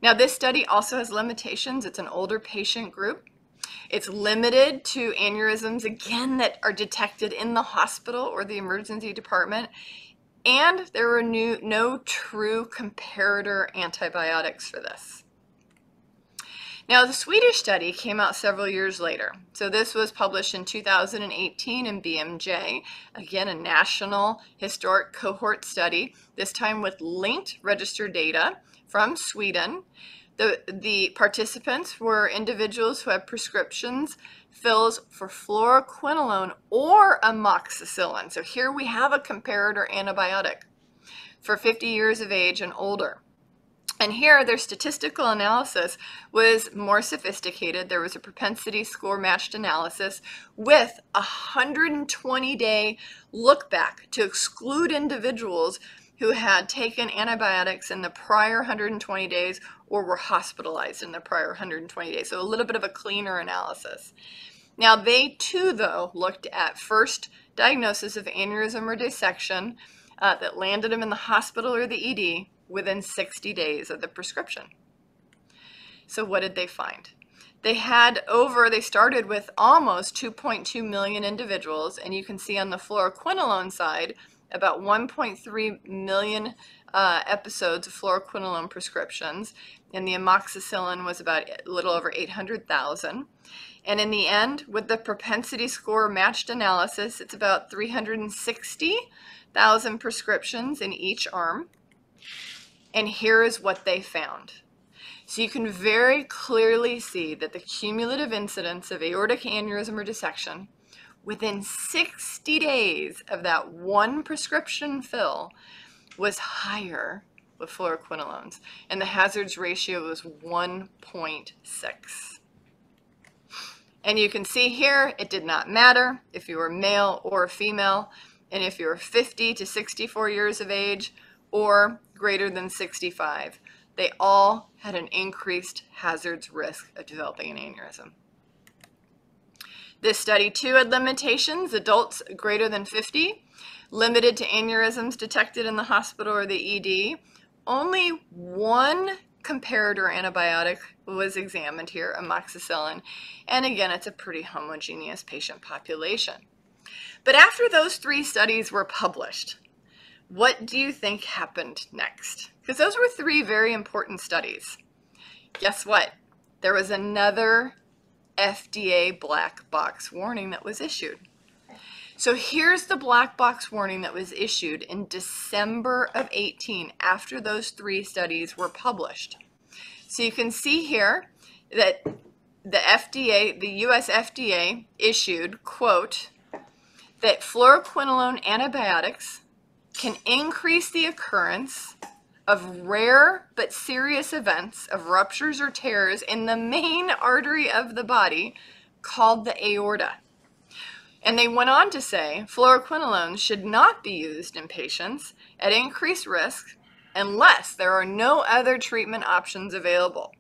E: Now this study also has limitations. It's an older patient group. It's limited to aneurysms, again, that are detected in the hospital or the emergency department. And there were new, no true comparator antibiotics for this. Now, the Swedish study came out several years later. So this was published in 2018 in BMJ, again, a national historic cohort study, this time with linked registered data from Sweden. The, the participants were individuals who had prescriptions fills for fluoroquinolone or amoxicillin. So here we have a comparator antibiotic for 50 years of age and older. And here their statistical analysis was more sophisticated. There was a propensity score matched analysis with a 120 day look back to exclude individuals who had taken antibiotics in the prior 120 days or were hospitalized in the prior 120 days. So a little bit of a cleaner analysis. Now they too, though, looked at first diagnosis of aneurysm or dissection uh, that landed them in the hospital or the ED within 60 days of the prescription. So what did they find? They had over, they started with almost 2.2 million individuals, and you can see on the fluoroquinolone side, about 1.3 million uh, episodes of fluoroquinolone prescriptions, and the amoxicillin was about a little over 800,000. And in the end, with the propensity score matched analysis, it's about 360,000 prescriptions in each arm. And here is what they found. So you can very clearly see that the cumulative incidence of aortic aneurysm or dissection within 60 days of that one prescription fill was higher with fluoroquinolones, and the hazards ratio was 1.6. And you can see here, it did not matter if you were male or female, and if you were 50 to 64 years of age or greater than 65. They all had an increased hazards risk of developing an aneurysm. This study too had limitations. Adults greater than 50, limited to aneurysms detected in the hospital or the ED. Only one comparator antibiotic was examined here, amoxicillin. And again, it's a pretty homogeneous patient population. But after those three studies were published, what do you think happened next? Because those were three very important studies. Guess what? There was another FDA black box warning that was issued. So here's the black box warning that was issued in December of 18 after those three studies were published. So you can see here that the FDA, the US FDA issued, quote, that fluoroquinolone antibiotics can increase the occurrence of rare but serious events of ruptures or tears in the main artery of the body called the aorta. And they went on to say fluoroquinolones should not be used in patients at increased risk unless there are no other treatment options available.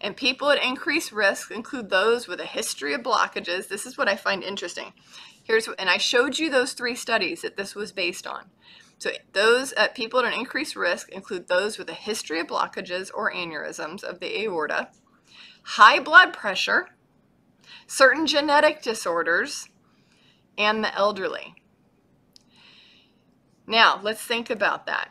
E: And people at increased risk include those with a history of blockages. This is what I find interesting. Here's and I showed you those three studies that this was based on. So those uh, people at an increased risk include those with a history of blockages or aneurysms of the aorta, high blood pressure, certain genetic disorders, and the elderly. Now, let's think about that.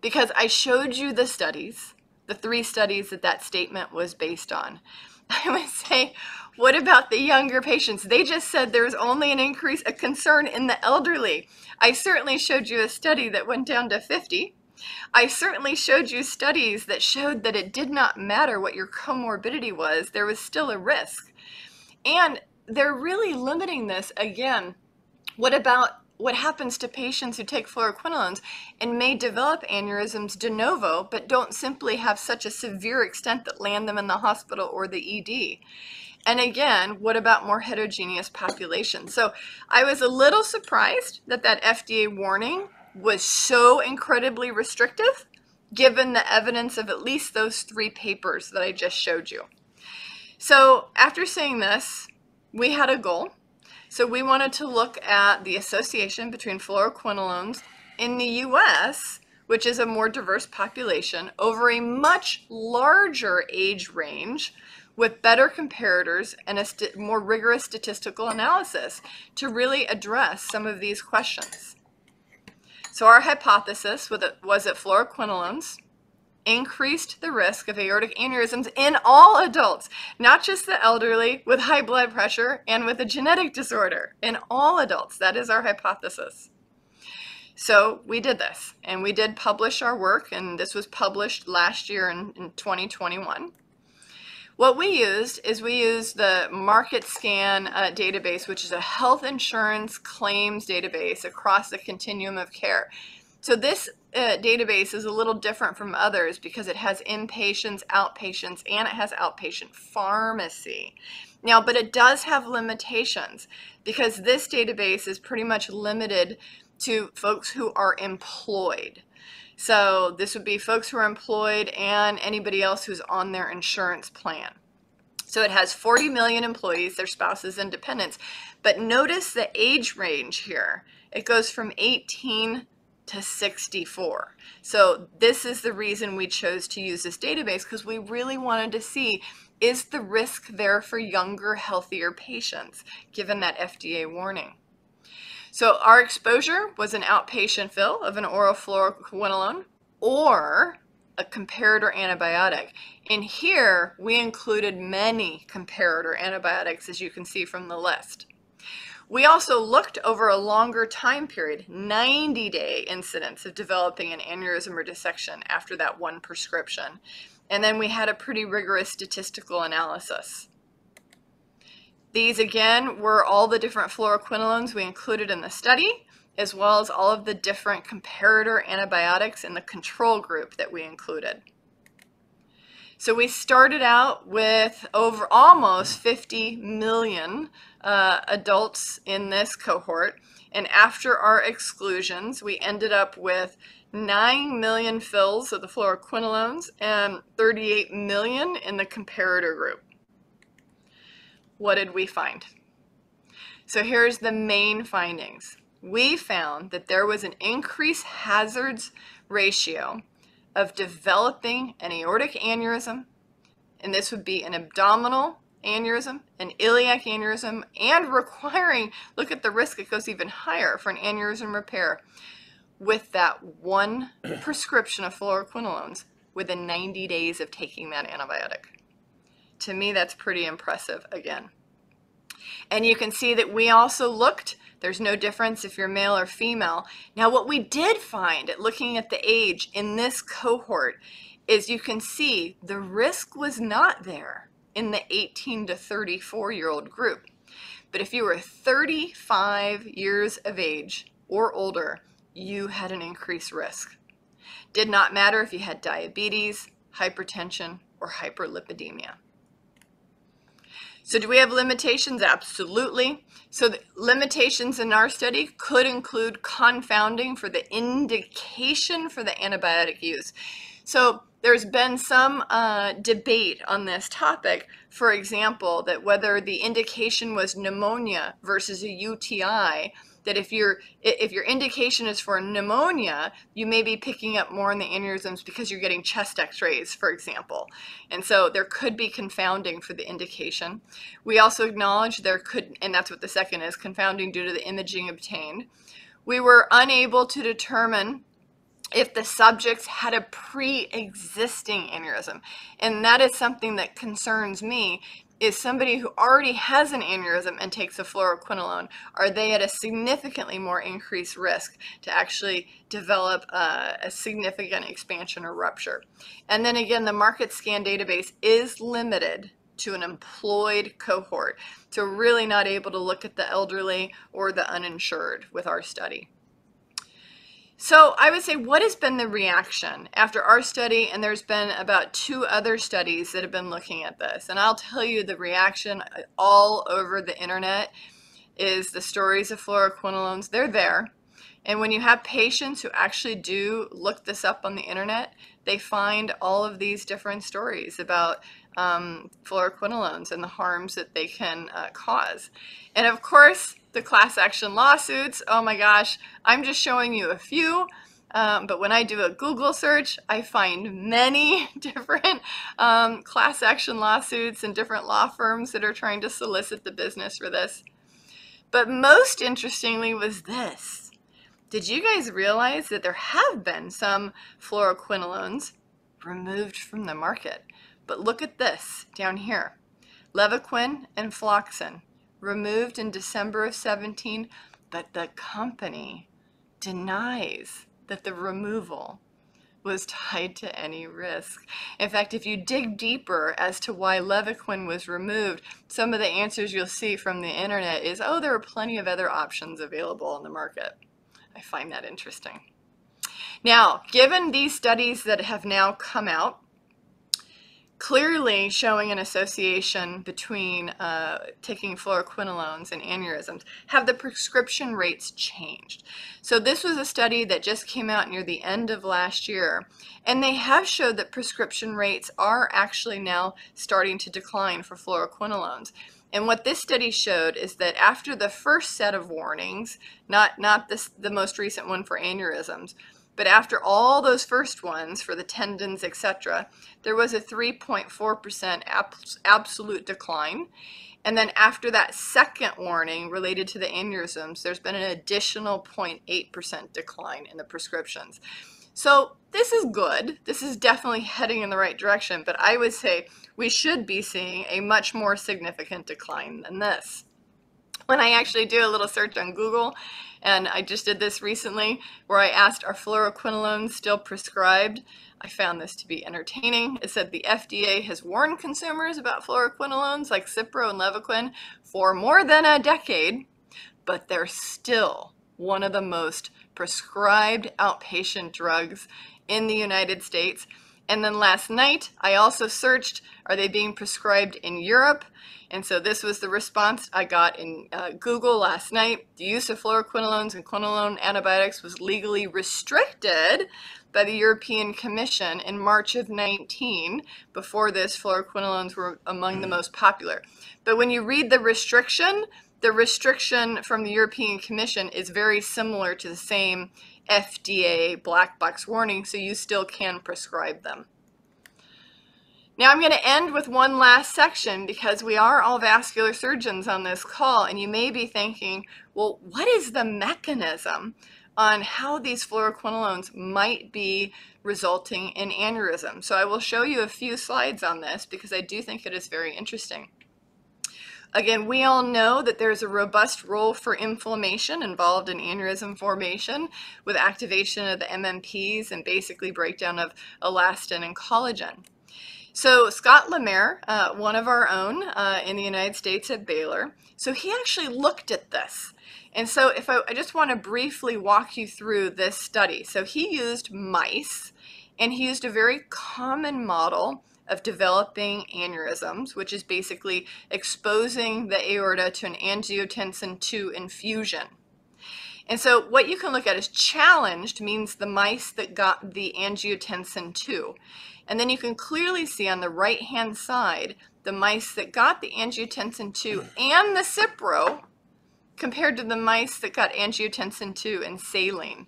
E: Because I showed you the studies, the three studies that that statement was based on. I would say, what about the younger patients? They just said there's only an increase, a concern in the elderly. I certainly showed you a study that went down to 50. I certainly showed you studies that showed that it did not matter what your comorbidity was, there was still a risk. And they're really limiting this again. What about what happens to patients who take fluoroquinolones and may develop aneurysms de novo, but don't simply have such a severe extent that land them in the hospital or the ED? And again, what about more heterogeneous populations? So I was a little surprised that that FDA warning was so incredibly restrictive, given the evidence of at least those three papers that I just showed you. So after saying this, we had a goal. So we wanted to look at the association between fluoroquinolones in the US, which is a more diverse population, over a much larger age range with better comparators and a more rigorous statistical analysis to really address some of these questions. So our hypothesis was that fluoroquinolones increased the risk of aortic aneurysms in all adults, not just the elderly with high blood pressure and with a genetic disorder. In all adults, that is our hypothesis. So we did this, and we did publish our work, and this was published last year in, in 2021. What we used is we used the MarketScan uh, database, which is a health insurance claims database across the continuum of care. So this uh, database is a little different from others because it has inpatients, outpatients, and it has outpatient pharmacy. Now, but it does have limitations because this database is pretty much limited to folks who are employed. So this would be folks who are employed and anybody else who's on their insurance plan. So it has 40 million employees, their spouses and dependents. But notice the age range here. It goes from 18 to 64. So this is the reason we chose to use this database because we really wanted to see is the risk there for younger, healthier patients, given that FDA warning. So our exposure was an outpatient fill of an oral fluoroquinolone or a comparator antibiotic. In here, we included many comparator antibiotics, as you can see from the list. We also looked over a longer time period, 90 day incidence of developing an aneurysm or dissection after that one prescription. And then we had a pretty rigorous statistical analysis. These again were all the different fluoroquinolones we included in the study, as well as all of the different comparator antibiotics in the control group that we included. So we started out with over almost 50 million uh, adults in this cohort. And after our exclusions, we ended up with 9 million fills of the fluoroquinolones and 38 million in the comparator group. What did we find? So here's the main findings. We found that there was an increased hazards ratio of developing an aortic aneurysm, and this would be an abdominal aneurysm, an iliac aneurysm, and requiring, look at the risk, it goes even higher for an aneurysm repair with that one prescription of fluoroquinolones within 90 days of taking that antibiotic. To me, that's pretty impressive again. And you can see that we also looked there's no difference if you're male or female. Now, what we did find at looking at the age in this cohort is you can see the risk was not there in the 18 to 34 year old group. But if you were 35 years of age or older, you had an increased risk. Did not matter if you had diabetes, hypertension, or hyperlipidemia. So do we have limitations? Absolutely. So limitations in our study could include confounding for the indication for the antibiotic use. So there's been some uh, debate on this topic, for example, that whether the indication was pneumonia versus a UTI, that if your if your indication is for pneumonia, you may be picking up more in the aneurysms because you're getting chest x-rays, for example. And so there could be confounding for the indication. We also acknowledge there could, and that's what the second is, confounding due to the imaging obtained. We were unable to determine if the subjects had a pre-existing aneurysm. And that is something that concerns me is somebody who already has an aneurysm and takes a fluoroquinolone, are they at a significantly more increased risk to actually develop a, a, significant expansion or rupture? And then again, the MarketScan database is limited to an employed cohort. So really not able to look at the elderly or the uninsured with our study. So I would say, what has been the reaction after our study? And there's been about two other studies that have been looking at this. And I'll tell you the reaction uh, all over the internet is the stories of fluoroquinolones. They're there. And when you have patients who actually do look this up on the internet, they find all of these different stories about um, fluoroquinolones and the harms that they can uh, cause. And of course, the class action lawsuits, oh my gosh, I'm just showing you a few. Um, but when I do a Google search, I find many different um, class action lawsuits and different law firms that are trying to solicit the business for this. But most interestingly was this. Did you guys realize that there have been some fluoroquinolones removed from the market? But look at this down here. Levaquin and Floxin removed in December of 17, but the company denies that the removal was tied to any risk. In fact, if you dig deeper as to why Levaquin was removed, some of the answers you'll see from the internet is, oh, there are plenty of other options available on the market. I find that interesting. Now, given these studies that have now come out, clearly showing an association between uh, taking fluoroquinolones and aneurysms. Have the prescription rates changed? So this was a study that just came out near the end of last year, and they have showed that prescription rates are actually now starting to decline for fluoroquinolones. And what this study showed is that after the first set of warnings, not, not this, the most recent one for aneurysms, but after all those first ones for the tendons, etc., there was a 3.4% absolute decline. And then after that second warning related to the aneurysms, there's been an additional 0.8% decline in the prescriptions. So this is good. This is definitely heading in the right direction, but I would say we should be seeing a much more significant decline than this. When I actually do a little search on Google and I just did this recently where I asked, are fluoroquinolones still prescribed? I found this to be entertaining. It said the FDA has warned consumers about fluoroquinolones like Cipro and Levaquin for more than a decade, but they're still one of the most prescribed outpatient drugs in the United States. And then last night, I also searched, are they being prescribed in Europe? And so this was the response I got in uh, Google last night. The use of fluoroquinolones and quinolone antibiotics was legally restricted by the European Commission in March of 19. Before this, fluoroquinolones were among the most popular. But when you read the restriction, the restriction from the European Commission is very similar to the same FDA black box warning, so you still can prescribe them. Now I'm going to end with one last section because we are all vascular surgeons on this call and you may be thinking, well, what is the mechanism on how these fluoroquinolones might be resulting in aneurysm? So I will show you a few slides on this because I do think it is very interesting. Again, we all know that there's a robust role for inflammation involved in aneurysm formation with activation of the MMPs and basically breakdown of elastin and collagen. So Scott Lemaire, uh, one of our own uh, in the United States at Baylor, so he actually looked at this. And so if I, I just want to briefly walk you through this study. So he used mice and he used a very common model of developing aneurysms, which is basically exposing the aorta to an angiotensin II infusion. And so what you can look at is challenged means the mice that got the angiotensin II. And then you can clearly see on the right hand side the mice that got the angiotensin II and the Cipro compared to the mice that got angiotensin II and saline.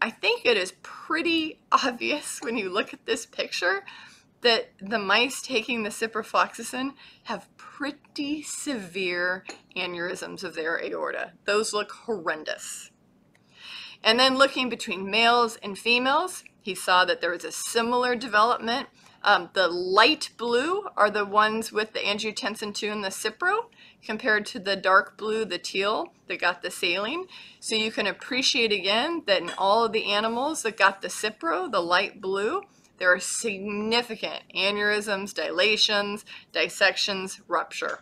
E: I think it is pretty obvious when you look at this picture that the mice taking the ciprofloxacin have pretty severe aneurysms of their aorta. Those look horrendous. And then looking between males and females, he saw that there was a similar development. Um, the light blue are the ones with the angiotensin II and the Cipro, compared to the dark blue, the teal, that got the saline. So you can appreciate again that in all of the animals that got the Cipro, the light blue, there are significant aneurysms, dilations, dissections, rupture.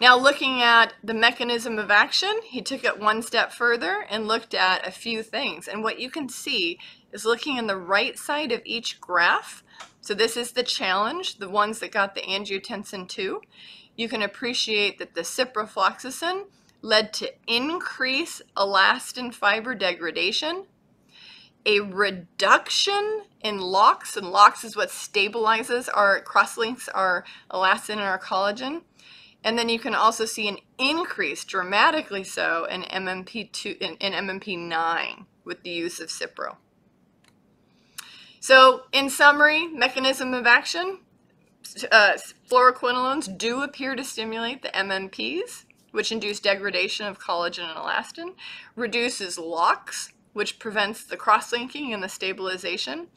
E: Now looking at the mechanism of action, he took it one step further and looked at a few things. And what you can see is looking in the right side of each graph. So this is the challenge, the ones that got the angiotensin II. You can appreciate that the ciprofloxacin led to increased elastin fiber degradation, a reduction in LOX, and LOX is what stabilizes our crosslinks, our elastin and our collagen. And then you can also see an increase, dramatically so, in MMP2 in, in MMP9 with the use of Cipro. So, in summary, mechanism of action: uh, fluoroquinolones do appear to stimulate the MMPs, which induce degradation of collagen and elastin, reduces LOX, which prevents the cross-linking and the stabilization,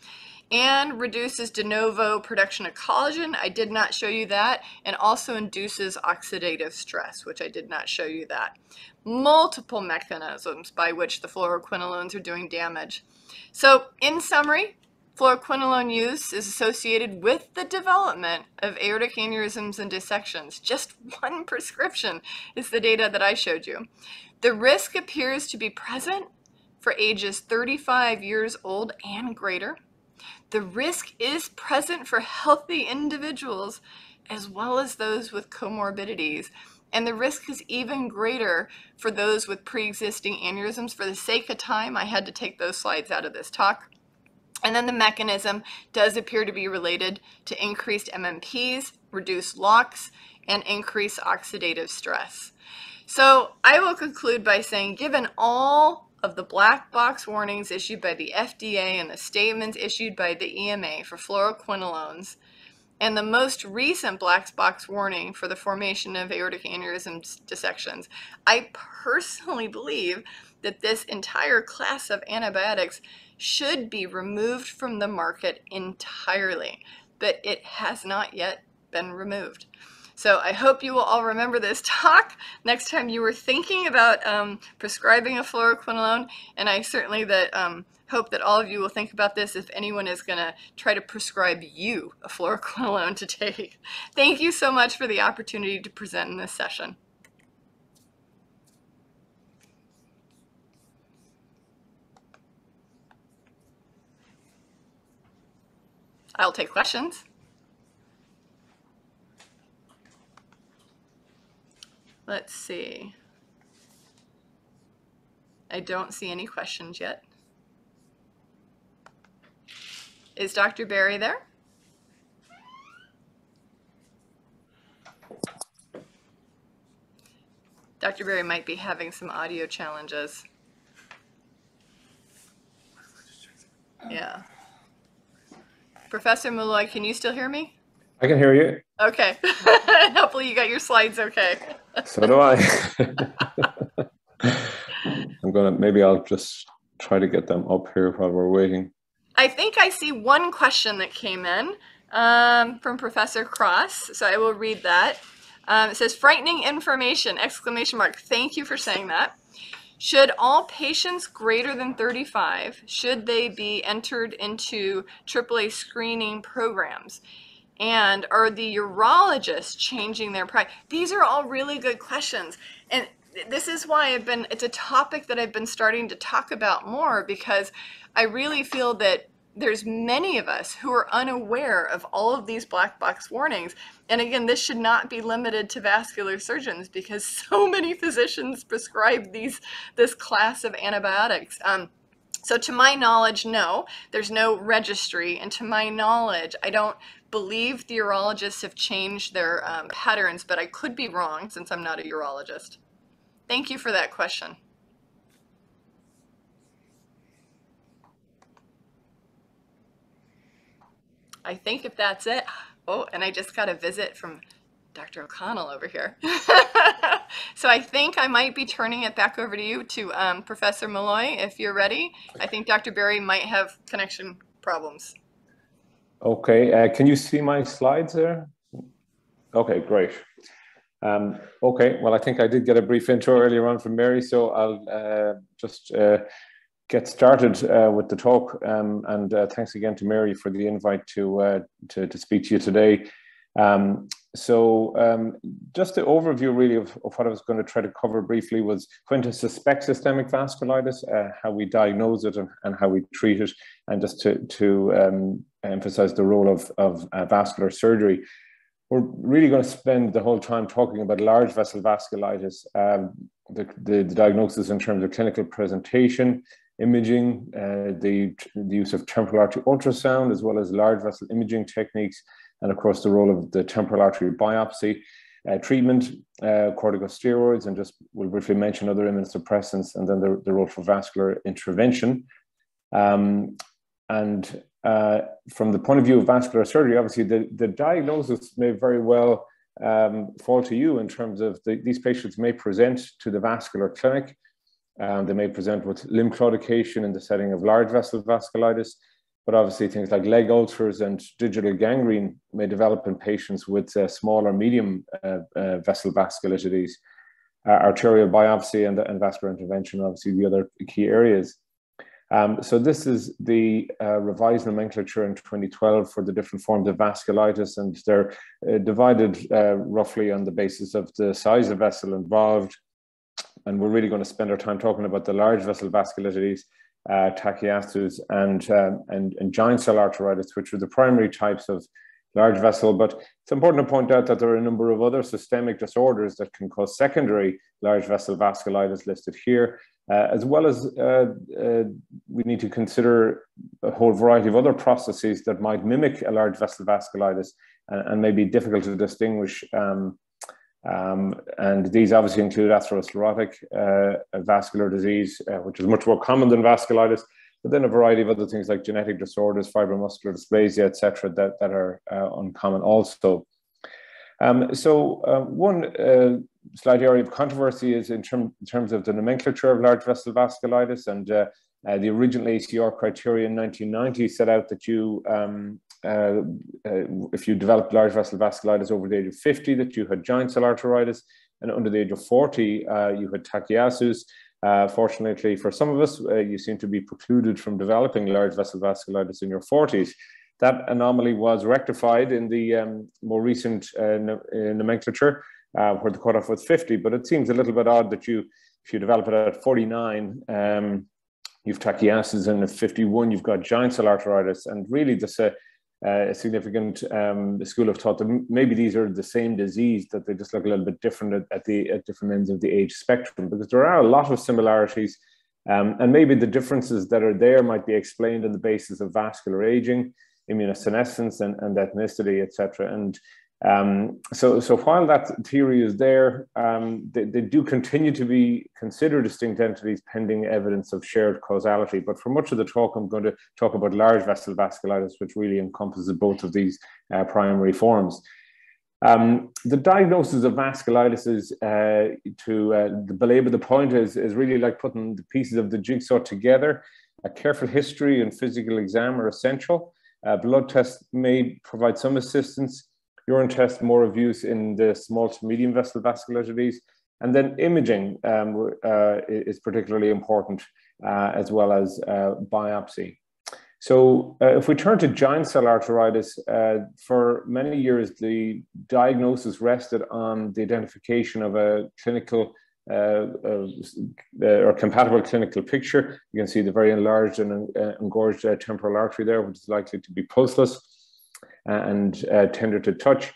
E: and reduces de novo production of collagen. I did not show you that, and also induces oxidative stress, which I did not show you that. Multiple mechanisms by which the fluoroquinolones are doing damage. So, in summary, fluoroquinolone use is associated with the development of aortic aneurysms and dissections. Just one prescription is the data that I showed you. The risk appears to be present for ages 35 years old and greater. The risk is present for healthy individuals as well as those with comorbidities. And the risk is even greater for those with pre existing aneurysms. For the sake of time, I had to take those slides out of this talk. And then the mechanism does appear to be related to increased MMPs, reduced LOX, and increased oxidative stress. So I will conclude by saying, given all of the black box warnings issued by the FDA and the statements issued by the EMA for fluoroquinolones, and the most recent black box warning for the formation of aortic aneurysm dissections, I personally believe that this entire class of antibiotics should be removed from the market entirely, but it has not yet been removed. So I hope you will all remember this talk next time you were thinking about um, prescribing a fluoroquinolone, and I certainly that um, hope that all of you will think about this if anyone is going to try to prescribe you a fluoroquinolone to take. Thank you so much for the opportunity to present in this session. I'll take questions. Let's see. I don't see any questions yet. Is Dr. Barry there? Dr. Barry might be having some audio challenges. Yeah. Professor Molloy, can you still hear me?
D: I can hear you.
E: Okay. Hopefully you got your slides okay.
D: So do I. I'm gonna maybe I'll just try to get them up here while we're waiting.
E: I think I see one question that came in um, from Professor Cross, so I will read that. Um, it says frightening information! Exclamation mark. Thank you for saying that. Should all patients greater than 35, should they be entered into AAA screening programs? And are the urologists changing their practice? These are all really good questions. And this is why I've been, it's a topic that I've been starting to talk about more because I really feel that there's many of us who are unaware of all of these black box warnings. And again, this should not be limited to vascular surgeons because so many physicians prescribe these this class of antibiotics. Um, so to my knowledge, no, there's no registry. And to my knowledge, I don't believe the urologists have changed their um, patterns, but I could be wrong since I'm not a urologist. Thank you for that question. I think if that's it, oh, and I just got a visit from Dr. O'Connell over here. so I think I might be turning it back over to you to um, Professor Molloy if you're ready. I think Dr. Barry might have connection problems.
D: Okay, uh, can you see my slides there? Okay, great. Um, okay, well, I think I did get a brief intro earlier on from Mary, so I'll uh, just uh, get started uh, with the talk. Um, and uh, thanks again to Mary for the invite to, uh, to, to, speak to you today. Um, so um, just the overview really of, of, what I was going to try to cover briefly was when to suspect systemic vasculitis, how we diagnose it and, and, how we treat it, and just to, to um, emphasize the role of, of uh, vascular surgery. We're really going to spend the whole time talking about large vessel vasculitis, um, the, the, the diagnosis in terms of clinical presentation, imaging, uh, the, the, use of temporal artery ultrasound, as well as large vessel imaging techniques, and of course the role of the temporal artery biopsy. Uh, treatment, uh, corticosteroids, and just we'll briefly mention other immunosuppressants, and then the, the role for vascular intervention. Um, and uh, from the point of view of vascular surgery, obviously the, the diagnosis may very well um, fall to you in terms of the, these patients may present to the vascular clinic um, they may present with limb claudication in the setting of large vessel vasculitis, but obviously things like leg ulcers and digital gangrene may develop in patients with uh, small or medium uh, uh, vessel vasculitides. Uh, arterial biopsy and, and, vascular intervention, obviously the other key areas. Um, so this is the uh, revised nomenclature in 2012 for the different forms of vasculitis, and they're uh, divided roughly on the basis of the size of vessel involved, and we're really going to spend our time talking about the large vessel vasculitides, uh, Takayasu's, and, um, and, and giant cell arteritis, which are the primary types of large vessel. But it's important to point out that there are a number of other systemic disorders that can cause secondary large vessel vasculitis listed here, uh, as well as uh, uh, we need to consider a whole variety of other processes that might mimic a large vessel vasculitis and, and may be difficult to distinguish um, um, and these obviously include atherosclerotic uh, vascular disease, uh, which is much more common than vasculitis, but then a variety of other things like genetic disorders, fibromuscular dysplasia, etc., that, that are uh, uncommon also. Um, so uh, one uh, slight area of controversy is in, term, in, terms of the nomenclature of large vessel vasculitis, and uh, the original ACR criteria in 1990 set out that you um, uh, uh, if you developed large vessel vasculitis over the age of 50, that you had giant cell arteritis, and under the age of 40, uh, you had Takayasu's. Uh, fortunately, for some of us, uh, you seem to be precluded from developing large vessel vasculitis in your 40s. That anomaly was rectified in the um, more recent nomenclature, where the cutoff was 50. But it seems a little bit odd that you, if you develop it at 49, um, you've Takayasu's, and at 51, you've got giant cell arteritis. And really, this uh, uh, a significant um, school of thought that maybe these are the same disease that they just look a little bit different at, at the at different ends of the age spectrum because there are a lot of similarities um, and maybe the differences that are there might be explained on the basis of vascular aging immunosenescence and, and ethnicity etc and um, so, so while that theory is there, um, they, they, do continue to be considered distinct entities pending evidence of shared causality. But for much of the talk, I'm going to talk about large vessel vasculitis, which really encompasses both of these uh, primary forms. Um, the diagnosis of vasculitis is, uh, to uh, belabor the point, is, is really like putting the pieces of the jigsaw together. A careful history and physical exam are essential. Blood tests may provide some assistance urine test more of use in the small to medium vessel vascular disease. And then imaging um, uh, is particularly important uh, as well as uh, biopsy. So uh, if we turn to giant cell arteritis, uh, for many years, the diagnosis rested on the identification of a clinical uh, or compatible clinical picture. You can see the very enlarged and engorged temporal artery there, which is likely to be pulseless and tender to touch.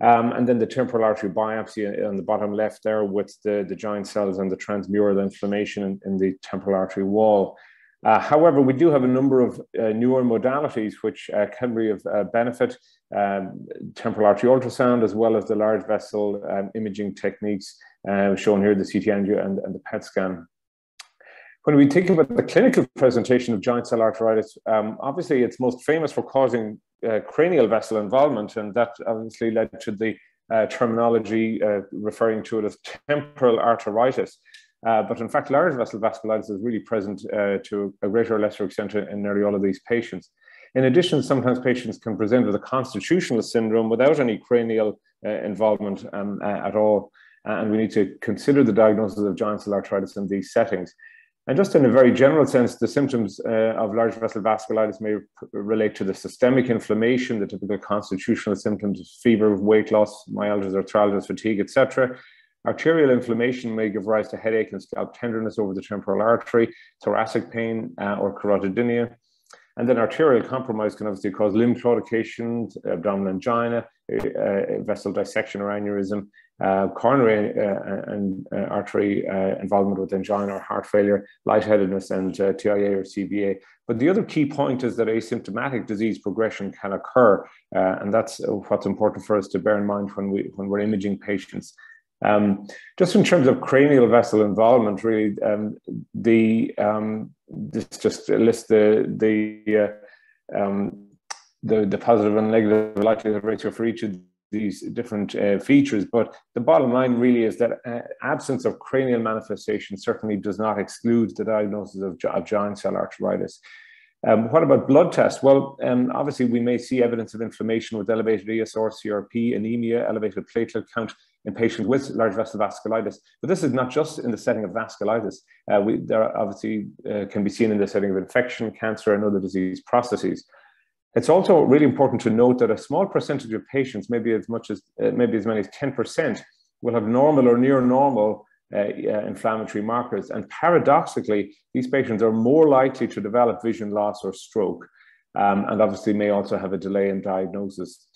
D: Um, and then the temporal artery biopsy on the bottom left there with the, the giant cells and the transmural inflammation in, in the temporal artery wall. Uh, however, we do have a number of uh, newer modalities which uh, can be of uh, benefit, um, temporal artery ultrasound, as well as the large vessel um, imaging techniques uh, shown here, the CT angio and, and, the PET scan. When we think about the clinical presentation of giant cell arteritis, um, obviously it's most famous for causing uh, cranial vessel involvement, and that obviously led to the uh, terminology uh, referring to it as temporal arteritis. Uh, but in fact, large vessel vasculitis is really present uh, to a greater or lesser extent in nearly all of these patients. In addition, sometimes patients can present with a constitutional syndrome without any cranial uh, involvement um, at all. And we need to consider the diagnosis of giant cell arteritis in these settings. And just in a very general sense, the symptoms uh, of large vessel vasculitis may relate to the systemic inflammation, the typical constitutional symptoms of fever, weight loss, myalgias, arthralgias, fatigue, etc. Arterial inflammation may give rise to headache and scalp tenderness over the temporal artery, thoracic pain, uh, or carotidynia. And then arterial compromise can obviously cause limb claudication, abdominal angina, uh, vessel dissection or aneurysm, uh, coronary uh, and uh, artery uh, involvement with angina or heart failure, lightheadedness, and uh, TIA or CVA. But the other key point is that asymptomatic disease progression can occur, and that's what's important for us to bear in mind when we when we're imaging patients. Um, just in terms of cranial vessel involvement, really, um, the um, this just lists the the um, the, the positive and negative likelihood ratio for each of these different uh, features. But the bottom line really is that uh, absence of cranial manifestation certainly does not exclude the diagnosis of, of giant cell arteritis. Um, what about blood tests? Well, um, obviously, we may see evidence of inflammation with elevated ESR, CRP, anemia, elevated platelet count in patients with large vessel vasculitis. But this is not just in the setting of vasculitis. Uh, we, there obviously uh, can be seen in the setting of infection, cancer, and other disease processes. It's also really important to note that a small percentage of patients, maybe as much as uh, maybe as many as 10%, will have normal or near normal uh, inflammatory markers. And paradoxically, these patients are more likely to develop vision loss or stroke, um, and obviously may also have a delay in diagnosis.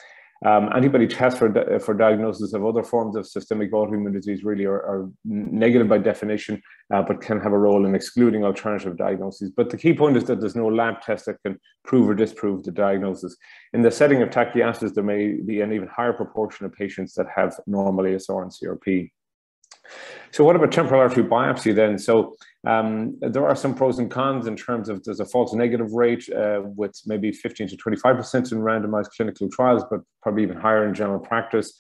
D: Um, antibody tests for, for diagnosis of other forms of systemic autoimmune disease really are, are negative by definition, uh, but can have a role in excluding alternative diagnoses. But the key point is that there's no lab test that can prove or disprove the diagnosis. In the setting of Takayasu's, there may be an even higher proportion of patients that have normal ESR and CRP. So what about temporal artery biopsy then? So um, there are some pros and cons in terms of there's a false negative rate uh, with maybe 15 to 25% in randomized clinical trials, but probably even higher in general practice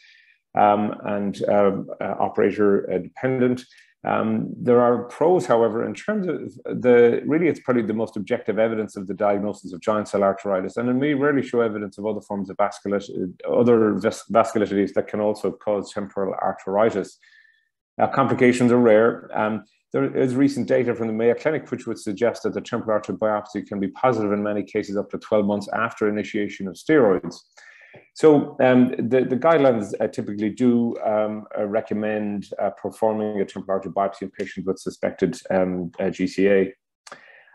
D: um, and um, uh, operator uh, dependent. Um, there are pros, however, in terms of the really, it's probably the most objective evidence of the diagnosis of giant cell arteritis, and it may rarely show evidence of other forms of vasculitis, other vasculitides that can also cause temporal arteritis. Uh, complications are rare. Um, there is recent data from the Mayo Clinic which would suggest that the temporal artery biopsy can be positive in many cases up to 12 months after initiation of steroids. So um, the, the, guidelines uh, typically do um, uh, recommend uh, performing a temporal artery biopsy in patients with suspected um, uh, GCA.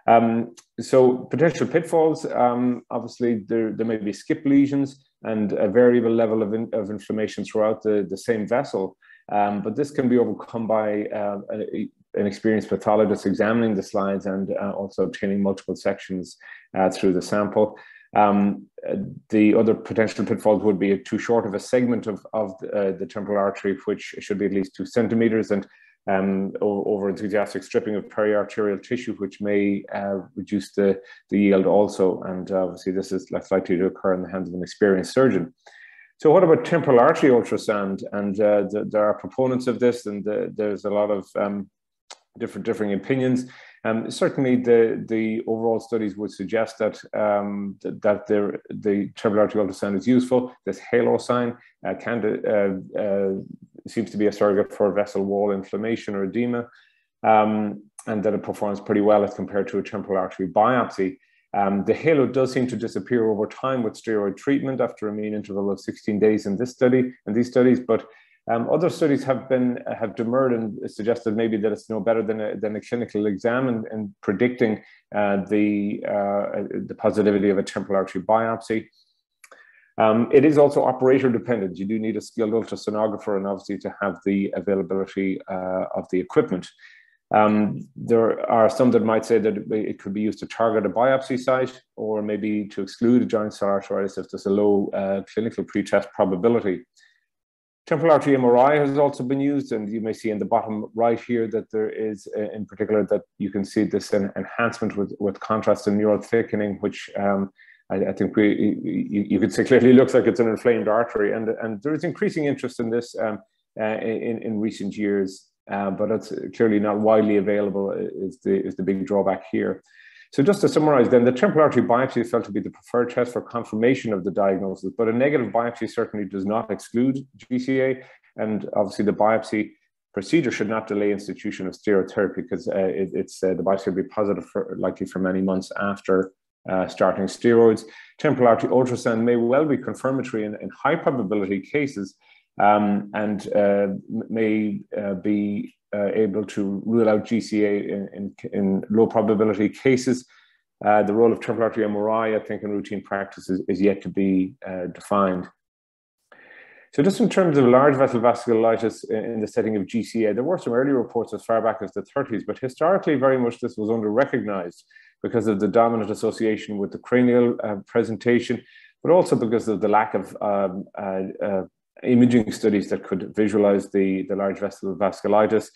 D: Um, so potential pitfalls, um, obviously there, there may be skip lesions and a variable level of, in, of inflammation throughout the, the same vessel. Um, but this can be overcome by uh, a, an experienced pathologist examining the slides and uh, also obtaining multiple sections uh, through the sample. Um, the other potential pitfalls would be too short of a segment of, of the, uh, the temporal artery, which should be at least two centimeters, and um, over enthusiastic stripping of periarterial tissue, which may uh, reduce the, the yield also. And obviously, this is less likely to occur in the hands of an experienced surgeon. So what about temporal artery ultrasound? And uh, the, there are proponents of this, and the, there's a lot of um, different differing opinions. Um, certainly, the the overall studies would suggest that um, that the the temporal artery ultrasound is useful. This halo sign uh, can uh, uh, seems to be a surrogate for vessel wall inflammation or edema, um, and that it performs pretty well as compared to a temporal artery biopsy. Um, the halo does seem to disappear over time with steroid treatment after a mean interval of 16 days in this study, in these studies, but um, other studies have been have demurred and suggested maybe that it's no better than a, than a clinical exam and, and predicting uh, the uh, the positivity of a temporal artery biopsy. Um, it is also operator dependent. You do need a skilled ultrasonographer and obviously to have the availability uh, of the equipment. Um, there are some that might say that it could be used to target a biopsy site or maybe to exclude a giant cell arteritis if there's a low uh, clinical pretest probability. Temporal artery MRI has also been used, and you may see in the bottom right here that there is, uh, in particular, that you can see this enhancement with, with contrast and mural thickening, which um, I, I, think we, you, you, could say clearly looks like it's an inflamed artery. And, and there is increasing interest in this um, uh, in, in recent years, uh, but it's clearly not widely available is the, is the big drawback here. So just to summarize then, the temporal artery biopsy is felt to be the preferred test for confirmation of the diagnosis, but a negative biopsy certainly does not exclude GCA. And obviously the biopsy procedure should not delay institution of steroid therapy because uh, it, it's uh, the biopsy will be positive for likely for many months after uh, starting steroids. Temporal artery ultrasound may well be confirmatory in, in high probability cases um, and uh, may uh, be uh, able to rule out GCA in, in, in low probability cases. Uh, the role of temporal artery MRI, I think, in routine practice is, is yet to be uh, defined. So, just in terms of large vessel vasculitis in the setting of GCA, there were some early reports as far back as the 30s, but historically, very much this was under recognized because of the dominant association with the cranial uh, presentation, but also because of the lack of um, uh, uh, imaging studies that could visualize the, the large vessel vasculitis,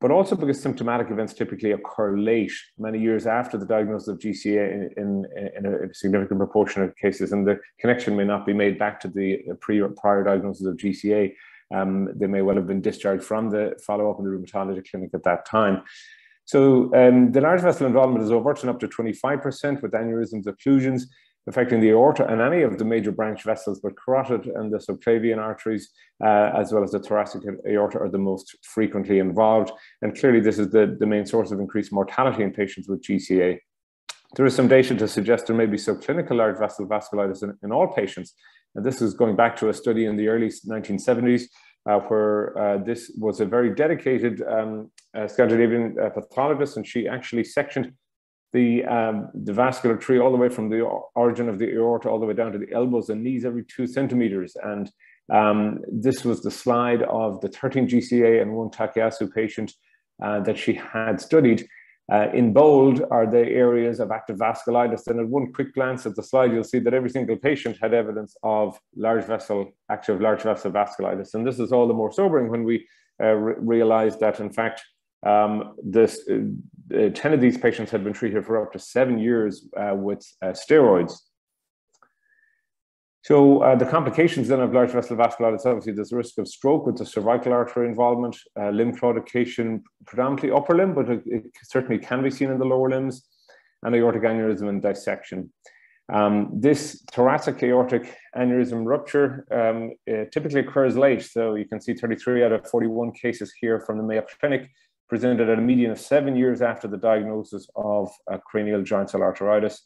D: but also because symptomatic events typically occur late, many years after the diagnosis of GCA in, in, in a significant proportion of cases, and the connection may not be made back to the pre prior diagnosis of GCA. Um, they may well have been discharged from the follow up in the rheumatology clinic at that time. So um, the large vessel involvement is overt and up to 25% with aneurysms, occlusions affecting the aorta and any of the major branch vessels, but carotid and the subclavian arteries, uh, as well as the thoracic aorta, are the most frequently involved. And clearly, this is the, the main source of increased mortality in patients with GCA. There is some data to suggest there may be subclinical large vessel vasculitis in, in all patients. And this is going back to a study in the early 1970s, uh, where uh, this was a very dedicated um, uh, Scandinavian uh, pathologist, and she actually sectioned the, um, the vascular tree all the way from the origin of the aorta all the way down to the elbows and knees every two centimeters. And um, this was the slide of the 13 GCA and one Takayasu patient uh, that she had studied. Uh, in bold are the areas of active vasculitis. And at one quick glance at the slide, you'll see that every single patient had evidence of large vessel, active large vessel vasculitis. And this is all the more sobering when we uh, re realize that, in fact, um, this, uh, 10 of these patients had been treated for up to seven years uh, with uh, steroids. So uh, the complications then of large vessel vasculitis, obviously there's a risk of stroke with the cervical artery involvement, uh, limb claudication, predominantly upper limb, but it, it, certainly can be seen in the lower limbs, and aortic aneurysm and dissection. Um, this thoracic aortic aneurysm rupture um, typically occurs late. So you can see 33 out of 41 cases here from the Mayo Clinic presented at a median of seven years after the diagnosis of cranial giant cell arteritis.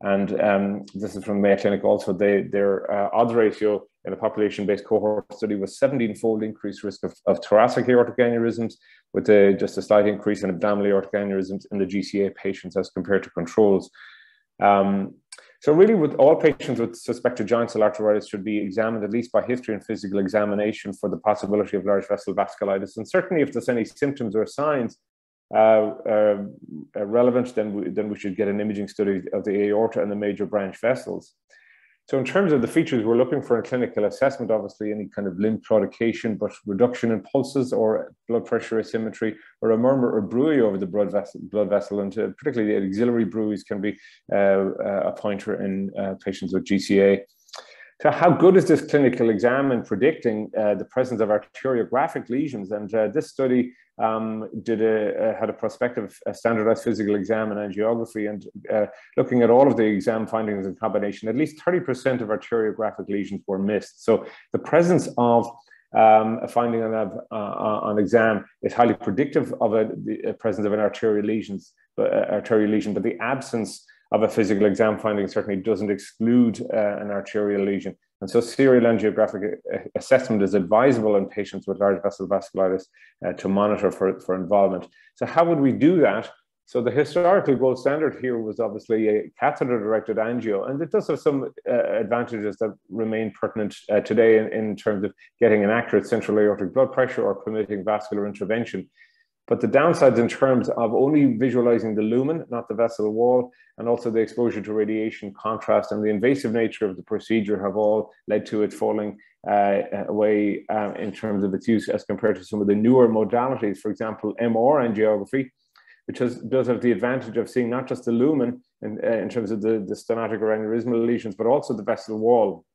D: And um, this is from Mayo Clinic also. They, their uh, odds ratio in a population based cohort study was 17 fold increased risk of, of thoracic aortic aneurysms, with a, just a slight increase in abdominal aortic aneurysms in the GCA patients as compared to controls. Um, so really with all patients with suspected giant cell arteritis should be examined at least by history and physical examination for the possibility of large vessel vasculitis. And certainly if there's any symptoms or signs uh, uh, relevant, then we, then we should get an imaging study of the aorta and the major branch vessels. So in terms of the features we're looking for in clinical assessment, obviously any kind of limb claudication, but reduction in pulses or blood pressure asymmetry or a murmur or bruit over the blood vessel, blood vessel and uh, particularly the axillary bruits can be uh, uh, a pointer in uh, patients with GCA. So how good is this clinical exam in predicting uh, the presence of arteriographic lesions? And uh, this study um, did a, had a prospective a standardized physical exam and angiography and uh, looking at all of the exam findings in combination, at least 30% of arteriographic lesions were missed. So the presence of um, a finding on, uh, on exam is highly predictive of a, the presence of an arterial lesions, uh, arterial lesion, but the absence of a physical exam finding certainly doesn't exclude uh, an arterial lesion. And so serial angiographic uh, assessment is advisable in patients with large vessel vasculitis uh, to monitor for, for involvement. So how would we do that? So the historical gold standard here was obviously a catheter-directed angio, and it does have some uh, advantages that remain pertinent uh, today in, in, terms of getting an accurate central aortic blood pressure or permitting vascular intervention. But the downsides in terms of only visualizing the lumen, not the vessel wall, and also the exposure to radiation, contrast, and the invasive nature of the procedure have all led to it falling uh, away uh, in terms of its use as compared to some of the newer modalities, for example, MR angiography, which has, does have the advantage of seeing not just the lumen in, uh, in terms of the, the stenotic or aneurysmal lesions, but also the vessel wall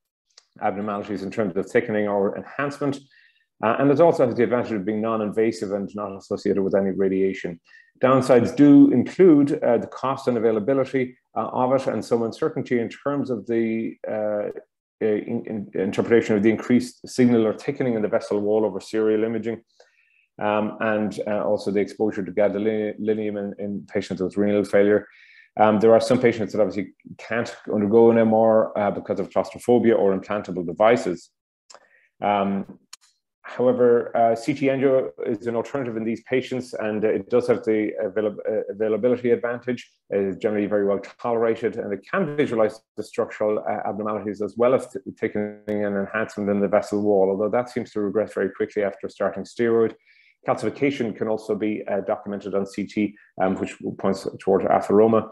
D: abnormalities in terms of thickening or enhancement. Uh, and it also has the advantage of being non-invasive and not associated with any radiation. Downsides do include uh, the cost and availability uh, of it and some uncertainty in terms of the uh, in, in interpretation of the increased signal or thickening in the vessel wall over serial imaging um, and uh, also the exposure to gadolinium in, in patients with renal failure. Um, there are some patients that obviously can't undergo an MR uh, because of claustrophobia or implantable devices. Um, however, uh, CT angio is an alternative in these patients, and it does have the avail uh, availability advantage. It is generally very well tolerated, and it can visualize the structural uh, abnormalities as well as taking an enhancement in the vessel wall, although that seems to regress very quickly after starting steroid. Calcification can also be uh, documented on CT, um, which points toward atheroma.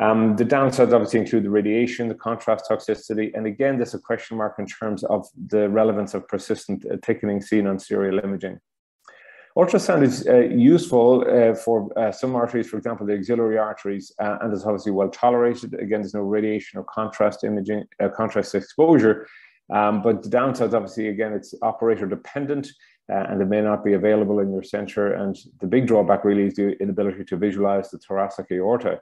D: Um, the downsides obviously include the radiation, the contrast toxicity, and again, there's a question mark in terms of the relevance of persistent uh, thickening seen on serial imaging. Ultrasound is uh, useful uh, for uh, some arteries, for example, the axillary arteries, uh, and is obviously well tolerated. Again, there's no radiation or contrast imaging, uh, contrast exposure. Um, but the downsides, obviously, again, it's operator dependent uh, and it may not be available in your center. And the big drawback really is the inability to visualize the thoracic aorta.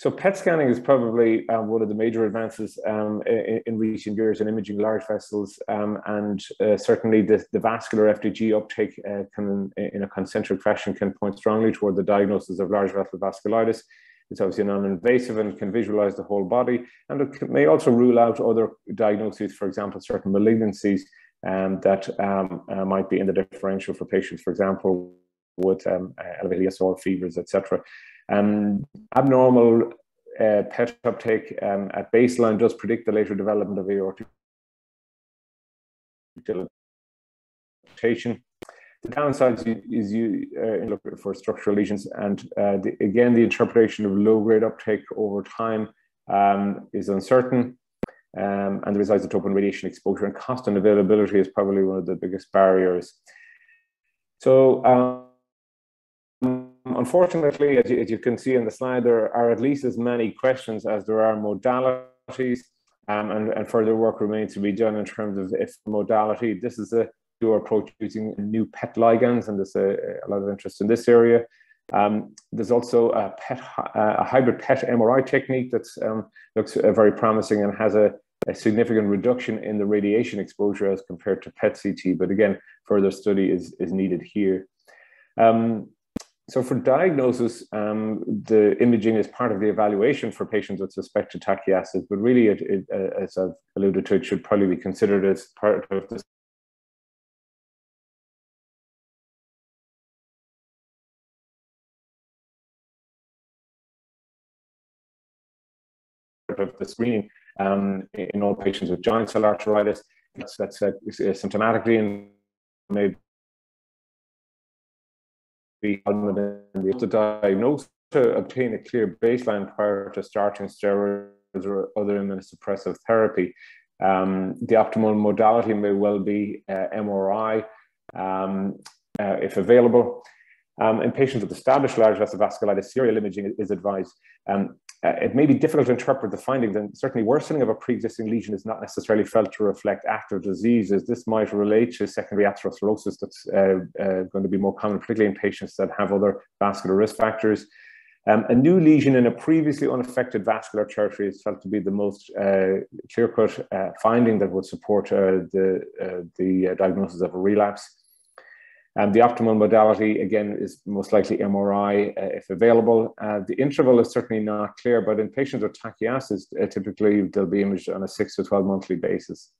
D: So PET scanning is probably um, one of the major advances um, in, in, recent years in imaging large vessels, um, and uh, certainly the, the, vascular FDG uptake uh, can, in a concentric fashion, can point strongly toward the diagnosis of large vessel vasculitis. It's obviously non-invasive and can visualize the whole body, and it may also rule out other diagnoses, for example, certain malignancies um, that um, uh, might be in the differential for patients, for example, with um, uh, elevated ESR fevers, etc. Um, abnormal uh, PET uptake um, at baseline does predict the later development of aortic dilatation. The downside is you uh, look for structural lesions, and uh, the, again, the interpretation of low-grade uptake over time um, is uncertain. Um, and is isotope and radiation exposure and cost and availability is probably one of the biggest barriers. So um, unfortunately, as you, as you, can see in the slide, there are at least as many questions as there are modalities um, and, and, further work remains to be done in terms of if modality. This is a new approach using new PET ligands and there's a, a lot of interest in this area. Um, there's also a, PET, a hybrid PET MRI technique that um, looks uh, very promising and has a, a, significant reduction in the radiation exposure as compared to PET CT. But again, further study is, is needed here. Um, so for diagnosis, um, the imaging is part of the evaluation for patients with suspected Takayasu's, but really, it, it, uh, as I've alluded to, it should probably be considered as part of the of the screening um, in all patients with giant cell arteritis. That's, that's uh, symptomatically and maybe be to diagnose to obtain a clear baseline prior to starting steroids or other immunosuppressive therapy. Um, the optimal modality may well be uh, MRI um, uh, if available. Um, in patients with established large vessel vasculitis, serial imaging is advised. Um, uh, it may be difficult to interpret the findings, and certainly worsening of a pre-existing lesion is not necessarily felt to reflect active disease, as this might relate to secondary atherosclerosis that's uh, uh, going to be more common, particularly in patients that have other vascular risk factors. Um, a new lesion in a previously unaffected vascular territory is felt to be the most uh, clear-cut uh, finding that would support uh, the, the diagnosis of a relapse. And the optimal modality, again, is most likely MRI uh, if available. the interval is certainly not clear, but in patients with Takayasu's, typically they'll be imaged on a 6 to 12 monthly basis.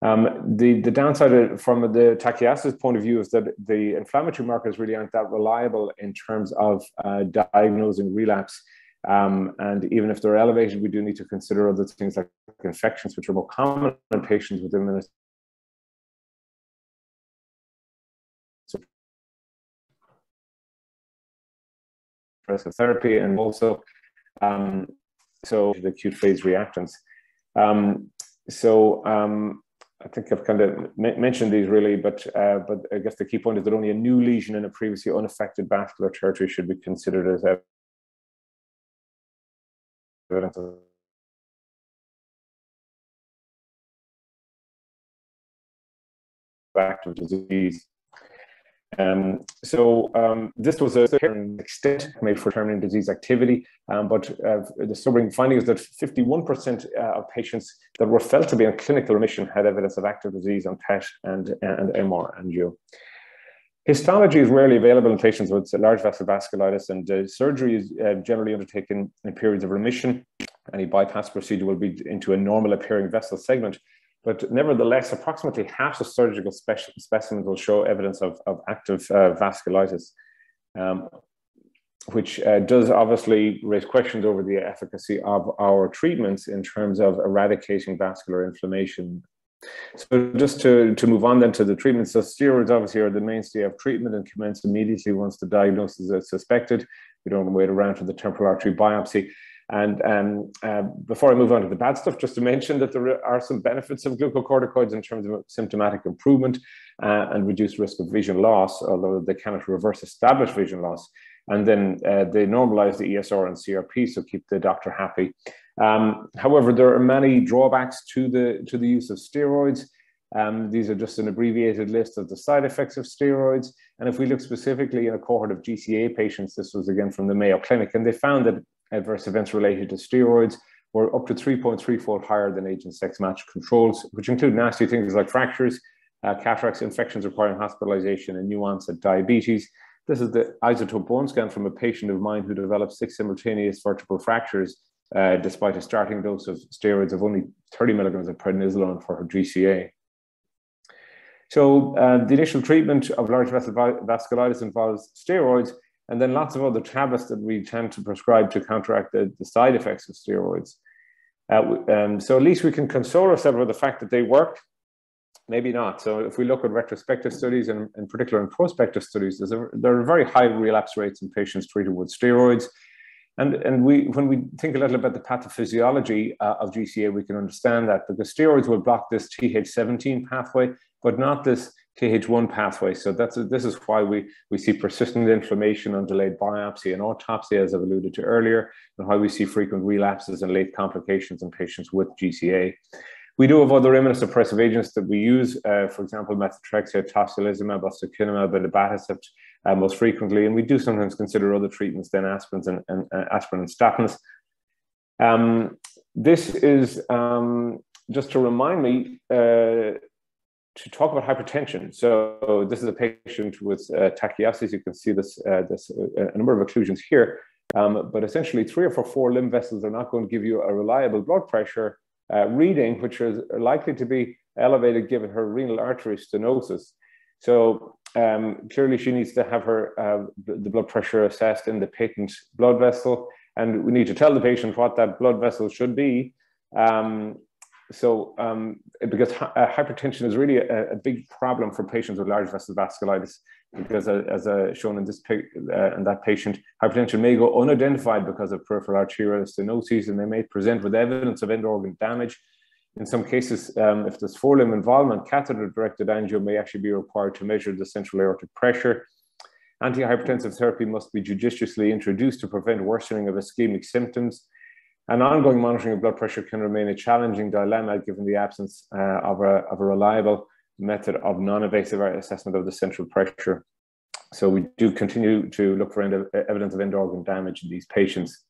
D: Um, the, the downside from the Takayasu's point of view is that the inflammatory markers really aren't that reliable in terms of uh, diagnosing relapse. Um, and even if they're elevated, we do need to consider other things like infections, which are more common in patients with immunosuppressive therapy and also um, so the acute phase reactants. Um, so um, I think I've kind of mentioned these really, but uh, but I guess the key point is that only a new lesion in a previously unaffected vascular territory should be considered as evidence of active disease. Um, so um, this was a certain extent made for determining disease activity, um, but uh, the sobering finding is that 51% uh, of patients that were felt to be in clinical remission had evidence of active disease on PET and, and MR angio. Histology is rarely available in patients with large vessel vasculitis, and uh, surgery is uh, generally undertaken in periods of remission. Any bypass procedure will be into a normal appearing vessel segment, but nevertheless, approximately half of surgical speci specimens will show evidence of, of active uh, vasculitis, um, which uh, does obviously raise questions over the efficacy of our treatments in terms of eradicating vascular inflammation. So just to, to move on then to the treatment, so steroids obviously are the mainstay of treatment and commence immediately once the diagnosis is suspected. We don't wait around for the temporal artery biopsy. And um, uh, before I move on to the bad stuff, just to mention that there are some benefits of glucocorticoids in terms of symptomatic improvement uh, and reduced risk of vision loss, although they cannot reverse established vision loss. And then uh, they normalize the ESR and CRP, so keep the doctor happy. Um, however, there are many drawbacks to the, to the use of steroids. Um, these are just an abbreviated list of the side effects of steroids. And if we look specifically in a cohort of GCA patients, this was again from the Mayo Clinic, and they found that adverse events related to steroids were up to 3.3 fold higher than age and sex matched controls, which include nasty things like fractures, uh, cataracts, infections requiring hospitalization, and new onset diabetes. This is the isotope bone scan from a patient of mine who developed six simultaneous vertebral fractures uh, despite a starting dose of steroids of only 30 milligrams of prednisolone for her GCA. So uh, the initial treatment of large vessel vasculitis involves steroids, and then lots of other tablets that we tend to prescribe to counteract the, the side effects of steroids. Uh, um, so at least we can console ourselves with the fact that they work, maybe not. So if we look at retrospective studies and in particular in prospective studies, a, there are very high relapse rates in patients treated with steroids. And, and we, when we think a little about the pathophysiology uh, of GCA, we can understand that because steroids will block this Th17 pathway, but not this Th1 pathway. So that's this is why we, we see persistent inflammation on delayed biopsy and autopsy, as I've alluded to earlier, and why we see frequent relapses and late complications in patients with GCA. We do have other immunosuppressive agents that we use, uh, for example, methotrexate, tocilizumab, ustekinumab, and abatacept uh, most frequently, and we do sometimes consider other treatments than aspirins and, and uh, aspirin and statins. Um, this is um, just to remind me uh, to talk about hypertension. So this is a patient with uh. You can see this, uh, this uh, a number of occlusions here. Um, but essentially, three or four, four limb vessels are not going to give you a reliable blood pressure uh, reading, which is likely to be elevated given her renal artery stenosis. So um, clearly, she needs to have her uh, the blood pressure assessed in the patent blood vessel, and we need to tell the patient what that blood vessel should be. Um, so um, because uh, hypertension is really a, a, big problem for patients with large vessel vasculitis because uh, as uh, shown in this uh, in that patient hypertension may go unidentified because of peripheral arterial stenosis and they may present with evidence of end organ damage. In some cases um, if there's forelimb involvement catheter directed angio may actually be required to measure the central aortic pressure. Antihypertensive therapy must be judiciously introduced to prevent worsening of ischemic symptoms and ongoing monitoring of blood pressure can remain a challenging dilemma given the absence uh, of, a, of a reliable method of non-invasive assessment of the central pressure. So we do continue to look for evidence of end organ damage in these patients.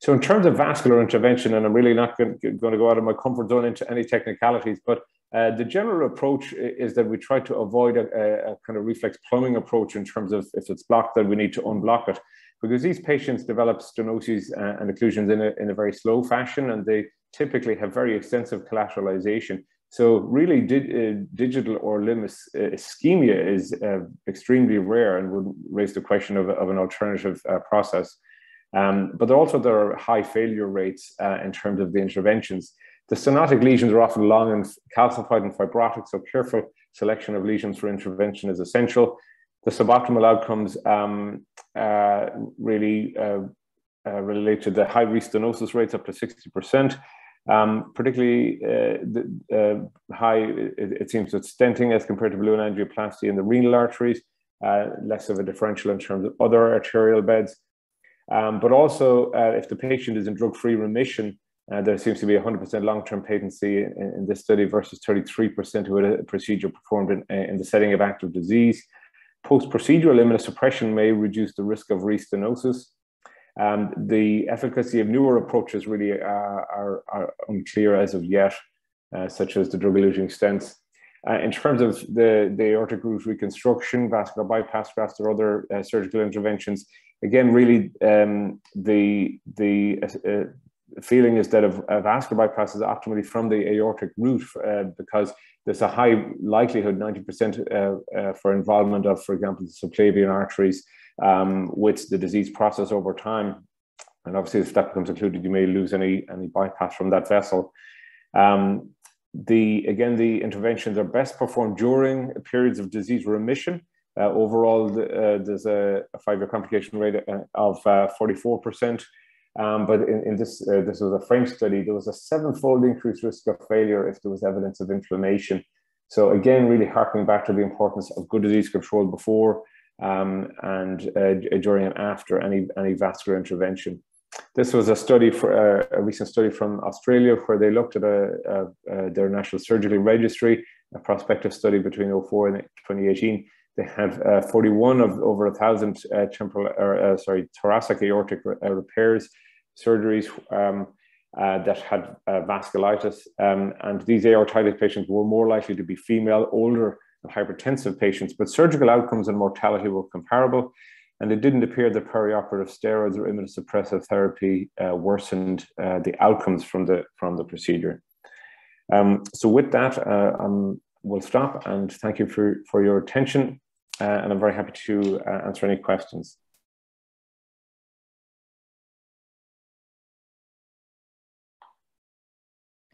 D: So in terms of vascular intervention, and I'm really not going to go out of my comfort zone into any technicalities, but uh, the general approach is that we try to avoid a, a, kind of reflex plumbing approach in terms of if it's blocked, then we need to unblock it. Because these patients develop stenoses and occlusions in a, in a very slow fashion, and they typically have very extensive collateralization. So really, uh, digital or limb uh, ischemia is uh, extremely rare and would raise the question of, of an alternative uh, process. Um, but also there are high failure rates uh, in terms of the interventions. The stenotic lesions are often long and calcified and fibrotic, so careful selection of lesions for intervention is essential. The suboptimal outcomes um, uh, really uh, uh, relate to the high restenosis rates up to 60%. Um, particularly uh, the, uh, high, it, it, seems that stenting as compared to balloon angioplasty in the renal arteries, uh, less of a differential in terms of other arterial beds. Um, but also, if the patient is in drug-free remission, there seems to be 100% long-term patency in, in, this study versus 33% who had a procedure performed in, in the setting of active disease. Post-procedural immunosuppression may reduce the risk of restenosis. Um, the efficacy of newer approaches really are, are, are unclear as of yet, uh, such as the drug-eluting stents. Uh, in terms of the, the aortic root reconstruction, vascular bypass grafts, or other uh, surgical interventions, again, really um, the the uh, feeling is that a, vascular bypass is optimally from the aortic root uh, because there's a high likelihood, 90% uh, uh, for involvement of, for example, the subclavian arteries um, with the disease process over time. And obviously, if that becomes included, you may lose any, any bypass from that vessel. Um, the again, the interventions are best performed during periods of disease remission uh, overall, uh, there's a, a five-year complication rate uh, of 44%. Um, but in, in this, uh, this was a French study, there was a seven-fold increased risk of failure if there was evidence of inflammation. So again, really harking back to the importance of good disease control before um, and uh, during and after any, any vascular intervention. This was a study for uh, a recent study from Australia where they looked at a, a, their national surgical registry, a prospective study between 04 and 2018 they had uh, 41 of over a thousand uh, temporal, or, uh, sorry, thoracic aortic uh, repairs, surgeries um, uh, that had uh, vasculitis. Um, and these aortitis patients were more likely to be female, older, and hypertensive patients, but surgical outcomes and mortality were comparable. And it didn't appear that perioperative steroids or immunosuppressive therapy worsened the outcomes from the, from the procedure. Um, so with that, um, we'll stop and thank you for, for your attention. Uh, and I'm very happy to uh, answer any questions.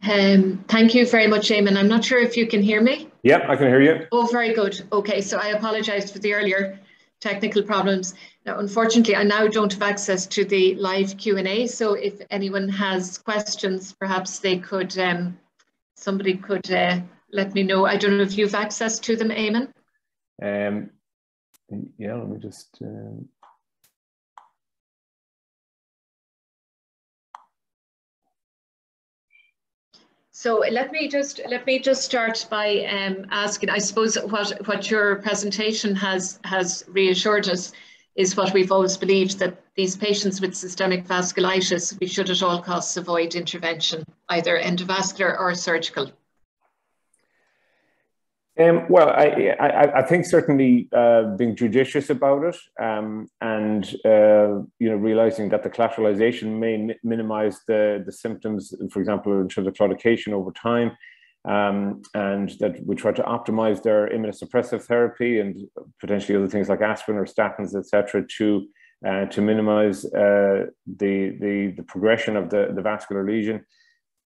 A: Um, thank you very much, Eamon. I'm not sure if you can hear me.
D: Yeah, I can hear you.
A: Oh, very good. Okay, so I apologize for the earlier technical problems. Now, unfortunately, I now don't have access to the live Q&A, so if anyone has questions, perhaps they could, um, somebody could uh, let me know. I don't know if you've access to them, Eamon.
D: Um, yeah, let me just. Uh...
A: So let me just let me just start by um, asking. I suppose what what your presentation has has reassured us is what we've always believed that these patients with systemic vasculitis we should at all costs avoid intervention, either endovascular or surgical.
D: Um, well, I, I, I, think certainly uh, being judicious about it um, and uh, you know realizing that the collateralization may minimize the, the symptoms, for example, in terms of claudication over time, um, and that we try to optimize their immunosuppressive therapy and potentially other things like aspirin or statins, etc., to uh, to minimize uh, the, the the progression of the, the vascular lesion.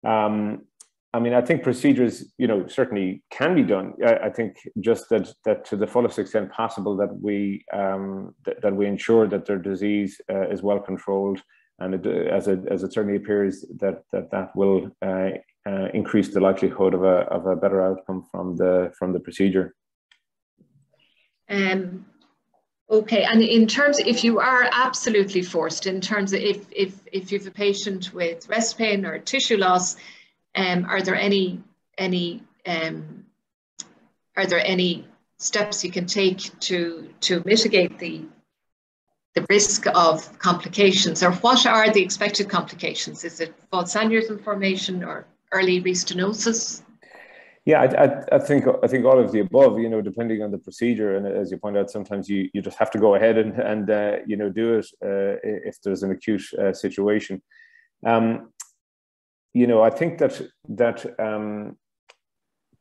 D: Um, I mean, I think procedures, you know, certainly can be done. I, I think just that that to the fullest extent possible that we um, that, that we ensure that their disease uh, is well controlled, and it, as it as it certainly appears that that that will uh, uh, increase the likelihood of a of a better outcome from the from the procedure.
A: Um, okay, and in terms, if you are absolutely forced, in terms of if if if you have a patient with breast pain or tissue loss um, are there any any um, are there any steps you can take to, to mitigate the, the risk of complications, or what are the expected complications? Is it false aneurysm formation or early restenosis?
D: Yeah, I, I, I, think I think all of the above. You know, depending on the procedure, and as you point out, sometimes you, you just have to go ahead and and uh, you know do it uh, if there's an acute uh, situation. Um, you know, I think that that um,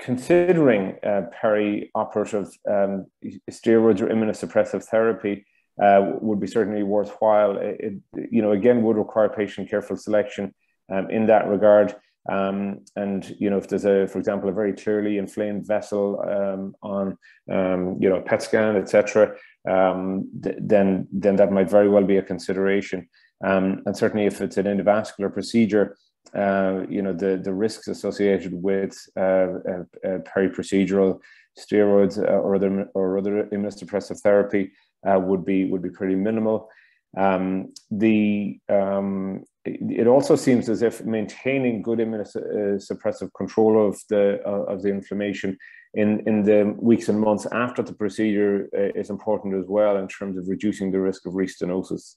D: considering uh, peri-operative um, steroids or immunosuppressive therapy uh, would be certainly worthwhile. It, you know, again, would require patient careful selection um, in that regard. Um, and you know, if there's a, for example, a very clearly inflamed vessel um, on, um, you know, PET scan, etc., um, th- then then that might very well be a consideration. Um, and certainly, if it's an endovascular procedure, uh, you know, the the risks associated with uh, uh, peri-procedural steroids or other or other immunosuppressive therapy would be would be pretty minimal. Um, the um, it also seems as if maintaining good immunosuppressive control of the of the inflammation in in the weeks and months after the procedure is important as well in terms of reducing the risk of restenosis.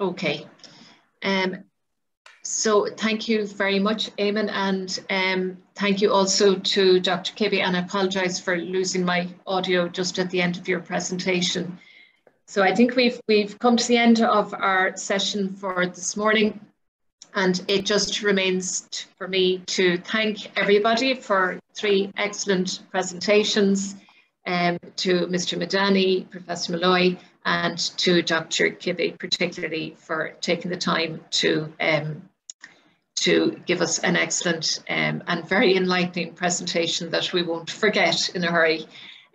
A: Okay. Um, so thank you very much, Eamon, and um, thank you also to Dr. Kibbe, and I apologise for losing my audio just at the end of your presentation. So I think we've, we've come to the end of our session for this morning. And it just remains for me to thank everybody for three excellent presentations, um, to Mr. Medani, Professor Molloy, and to Dr. Kibbe, particularly for taking the time to, um, to give us an excellent um, and very enlightening presentation that we won't forget in a hurry.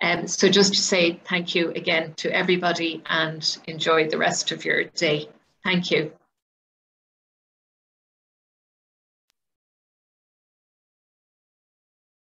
A: Um, so just to say thank you again to everybody and enjoy the rest of your day. Thank you.